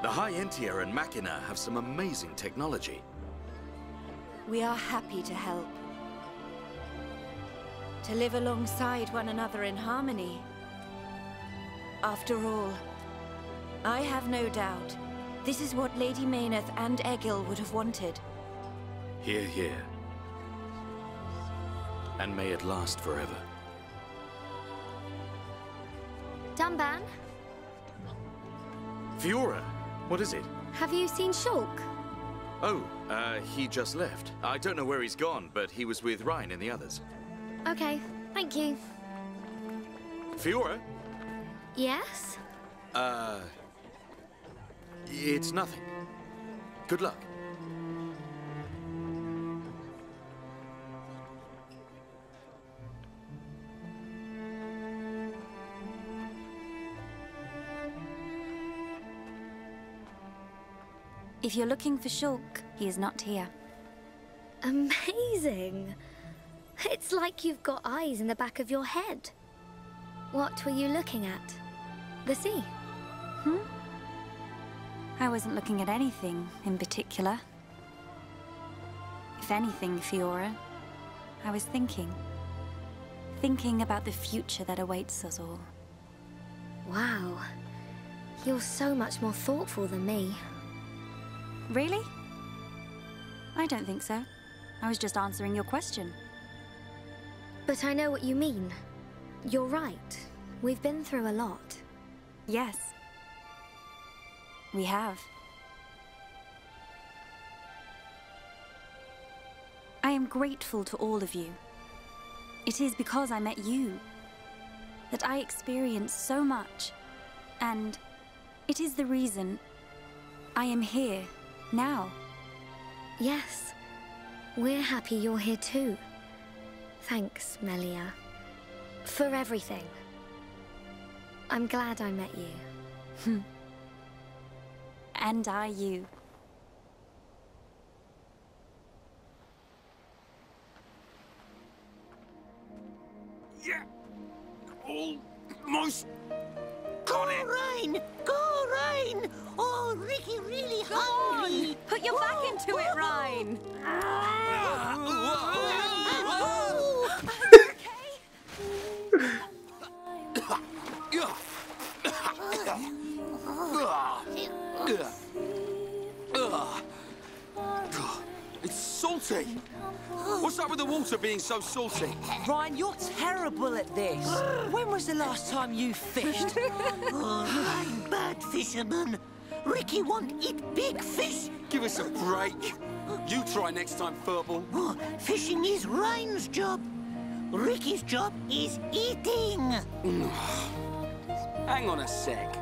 The High Entia and Machina have some amazing technology. We are happy to help. To live alongside one another in harmony. After all, I have no doubt this is what Lady Meyneth and Egil would have wanted. Here, here. And may it last forever. Dunban, Fiora, what is it? have you seen Shulk? Oh, uh, he just left. I don't know where he's gone, but he was with Reyn and the others. Okay, thank you. Fiora? Yes? Uh... It's nothing. Good luck. If you're looking for Shulk, he is not here. Amazing. It's like you've got eyes in the back of your head. What were you looking at? The sea? Hmm? I wasn't looking at anything in particular. If anything, Fiora, I was thinking. Thinking about the future that awaits us all. Wow. You're so much more thoughtful than me. Really? I don't think so. I was just answering your question. But I know what you mean. You're right. We've been through a lot. Yes. We have. I am grateful to all of you. It is because I met you that I experienced so much, and it is the reason I am here now. Yes. We're happy you're here too. Thanks, Melia. For everything. I'm glad I met you. *laughs* and I you. Yeah. Almost Go, Reyn! Go, Reyn! Oh, Riki really hungry. Put your back into it, Reyn. *coughs* It's salty. What's up with the water being so salty? Reyn, you're terrible at this. *gasps* When was the last time you fished? oh, *laughs* Reyn, bad fisherman. Riki won't eat big fish. Give us a break. You try next time, Furball. Oh, fishing is Reyn's job. Riki's job is eating. *sighs* Hang on a sec.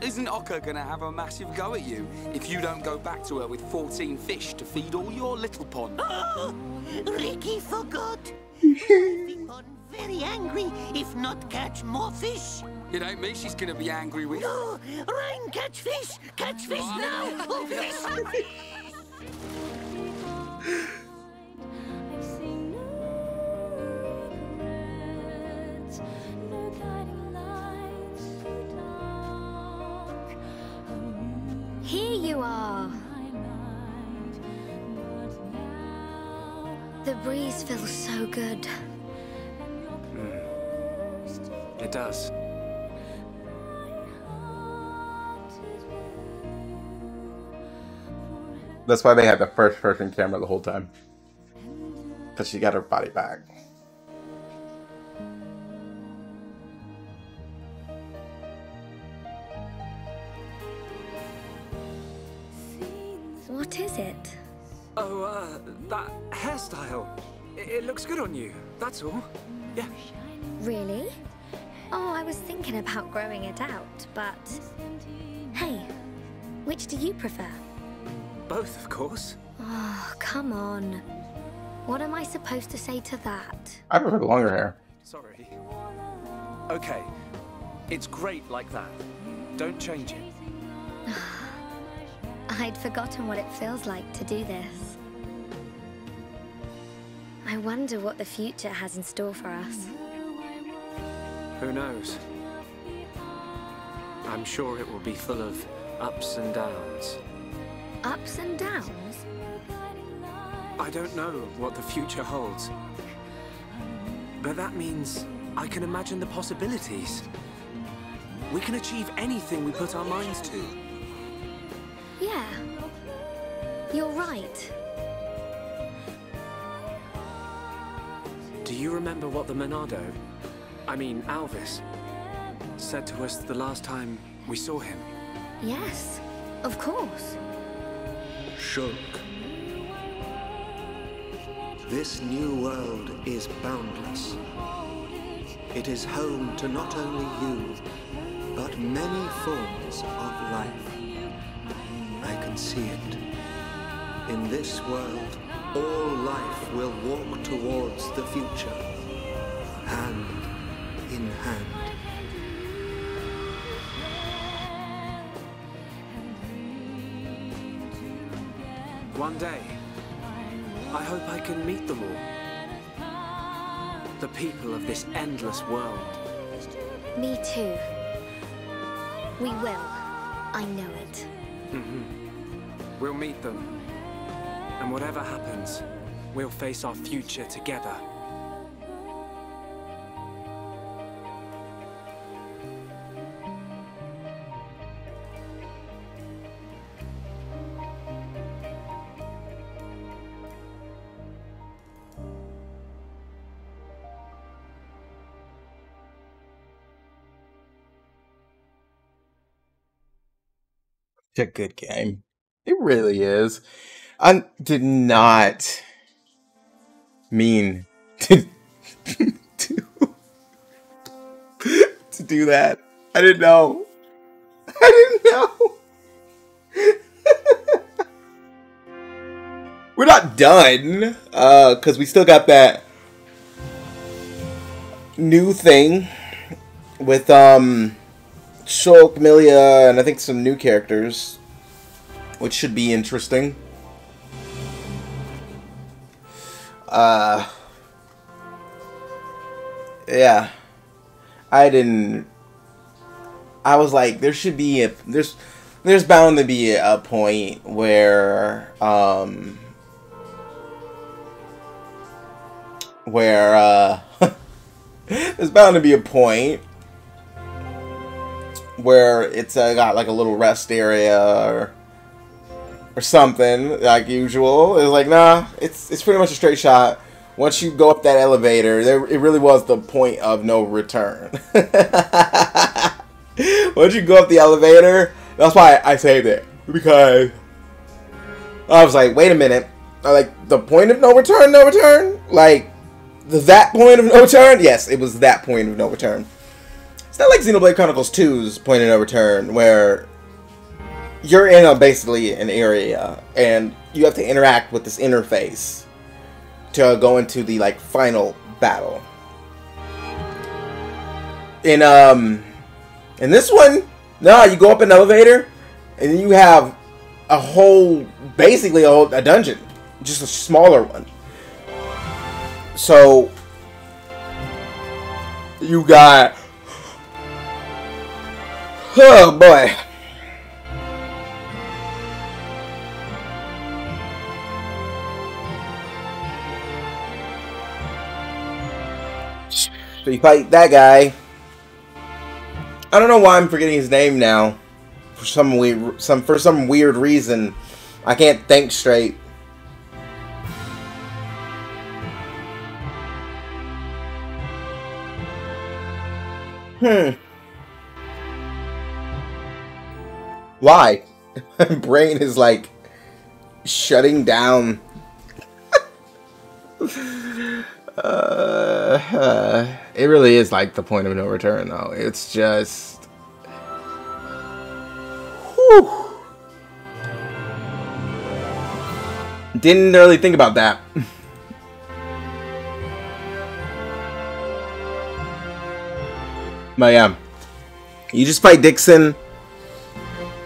Isn't Oka gonna have a massive go at you if you don't go back to her with 14 fish to feed all your little pond? *gasps* Oh, Riki forgot. *laughs* Big Pond very angry if not catch more fish. It ain't me she's gonna be angry with. No, Reyn, catch fish! Catch fish now! *laughs* Oh, fish! *laughs* Here you are. The breeze feels so good. Hmm. It does. That's why they had the first person camera the whole time. Because she got her body back. What is it? Oh, uh, that hairstyle. It, it looks good on you, that's all. Yeah. Really? Oh, I was thinking about growing it out, but... Hey, which do you prefer? Both, of course. Oh, come on. What am I supposed to say to that? I prefer the longer hair. Sorry. Okay. It's great like that. Don't change it. *sighs* I'd forgotten what it feels like to do this. I wonder what the future has in store for us. Who knows? I'm sure it will be full of ups and downs. Ups and downs? I don't know what the future holds. But that means I can imagine the possibilities. We can achieve anything we put our minds to. Yeah. You're right. Do you remember what the Monado, I mean Alvis, said to us the last time we saw him? Yes, of course. Shulk. This new world is boundless. It is home to not only you, but many forms of life. I can see it. In this world, all life will walk towards the future, hand in hand. One day, I hope I can meet them all. The people of this endless world. Me too. We will. I know it. Mm-hmm. We'll meet them. And whatever happens, we'll face our future together. A good game. It really is. I did not mean *laughs* to, to, to do that. I didn't know. I didn't know. *laughs* We're not done, uh, because we still got that new thing with, um, Shulk, Melia, and I think some new characters, which should be interesting. Uh, yeah, I didn't. I was like, there should be a there's there's bound to be a point where um where uh *laughs* there's bound to be a point where it's uh, got like a little rest area or or something like usual. It's like nah, it's it's pretty much a straight shot. Once you go up that elevator, there it really was the point of no return. *laughs* Once you go up the elevator, that's why I saved it because I was like, wait a minute, like the point of no return, no return, like that point of no return. Yes, it was that point of no return. Not like Xenoblade Chronicles 2's Point of No Return, where you're in a, basically an area, and you have to interact with this interface to go into the like final battle. In um, in this one, no, you go up an elevator, and you have a whole, basically a, whole, a dungeon, just a smaller one. So you got Oh boy. So you fight that guy. I don't know why I'm forgetting his name now. For some weird, some for some weird reason, I can't think straight. Hmm. Why? *laughs* My brain is like shutting down. *laughs* uh, uh, *sighs* it really is like the point of no return, though. It's just. Whew. Didn't really think about that. *laughs* but yeah. You just fight Dickson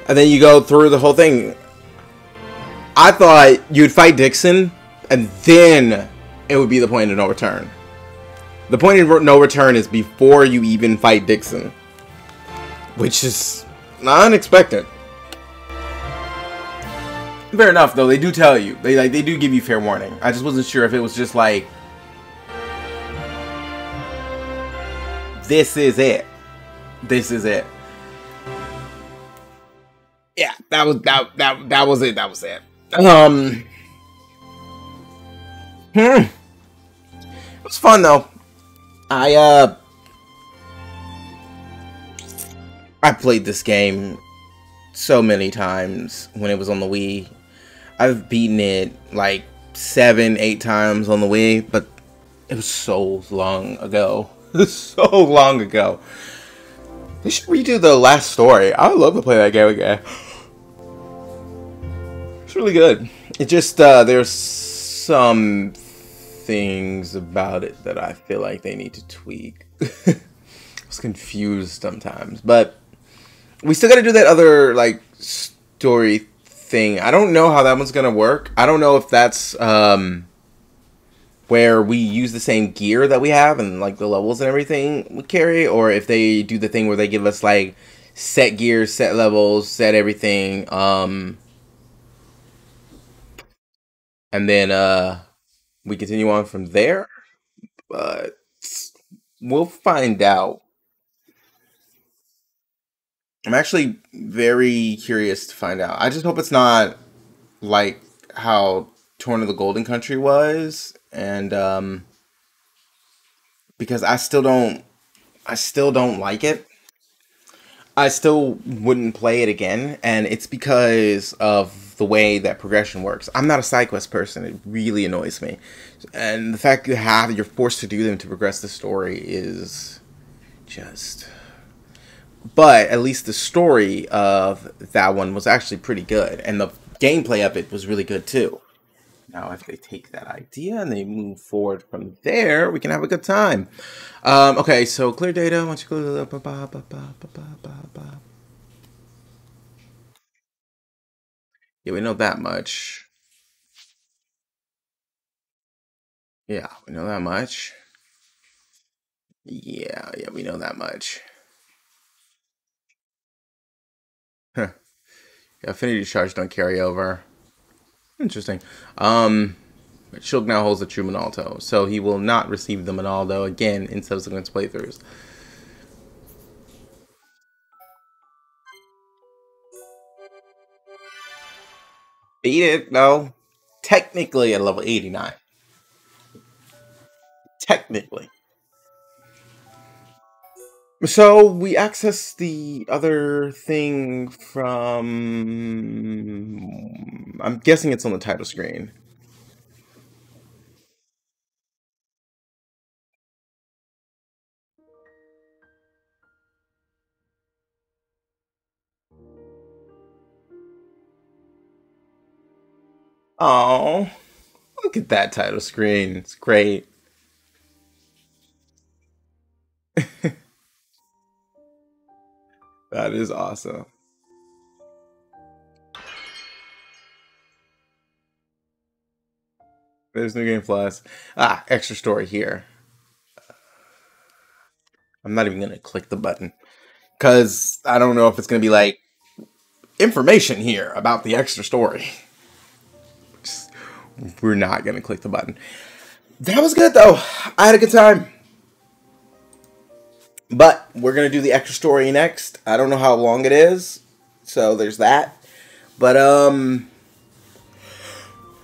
and then you go through the whole thing. I thought you'd fight Dickson, and then it would be the point of no return. The point of no return is before you even fight Dickson, which is unexpected. Fair enough, though. They do tell you. They like they do give you fair warning. I just wasn't sure if it was just like this is it. This is it. Yeah, that was that that that was it. That was it. Um. Hmm. It was fun though. I uh I played this game so many times when it was on the Wii. I've beaten it like seven, eight times on the Wii, but it was so long ago. *laughs* so long ago. They should redo the last story. I would love to play that game again. It's really good. It just uh, there's some things about it that I feel like they need to tweak. *laughs* I was confused sometimes, but we still got to do that other like story thing. I don't know how that one's gonna work. I don't know if that's um, where we use the same gear that we have and like the levels and everything we carry, or if they do the thing where they give us like set gear, set levels, set everything, um, and then uh, we continue on from there. But we'll find out. I'm actually very curious to find out. I just hope it's not like how Torna the Golden Country was, and um, because I still don't, I still don't like it. I still wouldn't play it again, and it's because of the way that progression works. I'm not a side quest person; it really annoys me, and the fact you have you're forced to do them to progress the story is just but at least the story of that one was actually pretty good, and the gameplay of it was really good too. Now, if they take that idea and they move forward from there, we can have a good time. Um, okay, so clear data. Once you yeah, we know that much. Yeah, we know that much. Yeah, yeah, we know that much. Huh. Affinity charge don't carry over. Interesting. Um, Shulk now holds the true Monado, so he will not receive the Monado again in subsequent playthroughs. Beat it, though. Technically at level 89. Technically. So we access the other thing from. I'm guessing it's on the title screen. Oh, look at that title screen. It's great. *laughs* That is awesome. There's New Game Plus. Ah, extra story here. I'm not even going to click the button. Because I don't know if it's going to be like information here about the extra story. Just, we're not going to click the button. That was good though. I had a good time. But we're gonna do the extra story next. I don't know how long it is, so there's that. But um,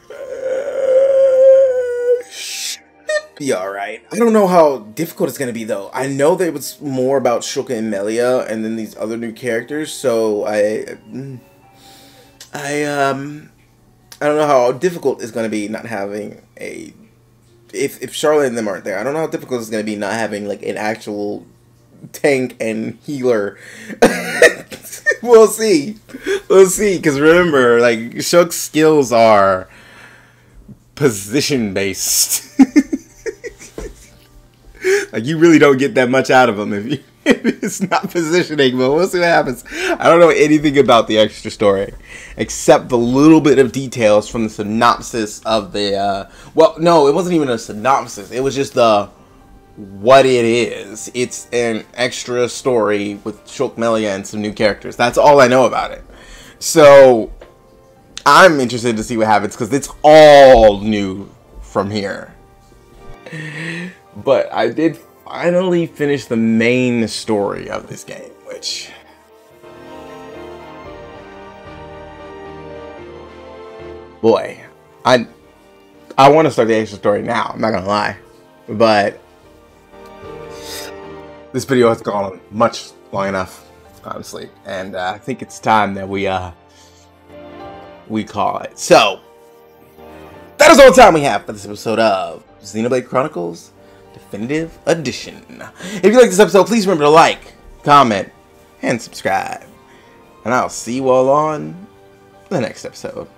*sighs* be all right. I don't know how difficult it's gonna be though. I know that it was more about Shulk and Melia, and then these other new characters. So I, I um, I don't know how difficult it's gonna be not having a. If if Sharla and them aren't there, I don't know how difficult it's gonna be not having like an actual tank and healer. *laughs* we'll see. We'll see. Because remember, like, Shulk's skills are position based. *laughs* like, you really don't get that much out of them if, you, *laughs* if it's not positioning. But we'll see what happens. I don't know anything about the extra story except the little bit of details from the synopsis of the. Uh, well, no, it wasn't even a synopsis. It was just the what it is. It's an extra story with Shulk Melia and some new characters. That's all I know about it. So I'm interested to see what happens because it's all new from here. But I did finally finish the main story of this game, which boy, I I want to start the extra story now. I'm not gonna lie, but this video has gone on much long enough, honestly, and uh, I think it's time that we uh we call it. So that is all the time we have for this episode of Xenoblade Chronicles Definitive Edition. If you like this episode, please remember to like, comment, and subscribe. And I'll see you all on the next episode.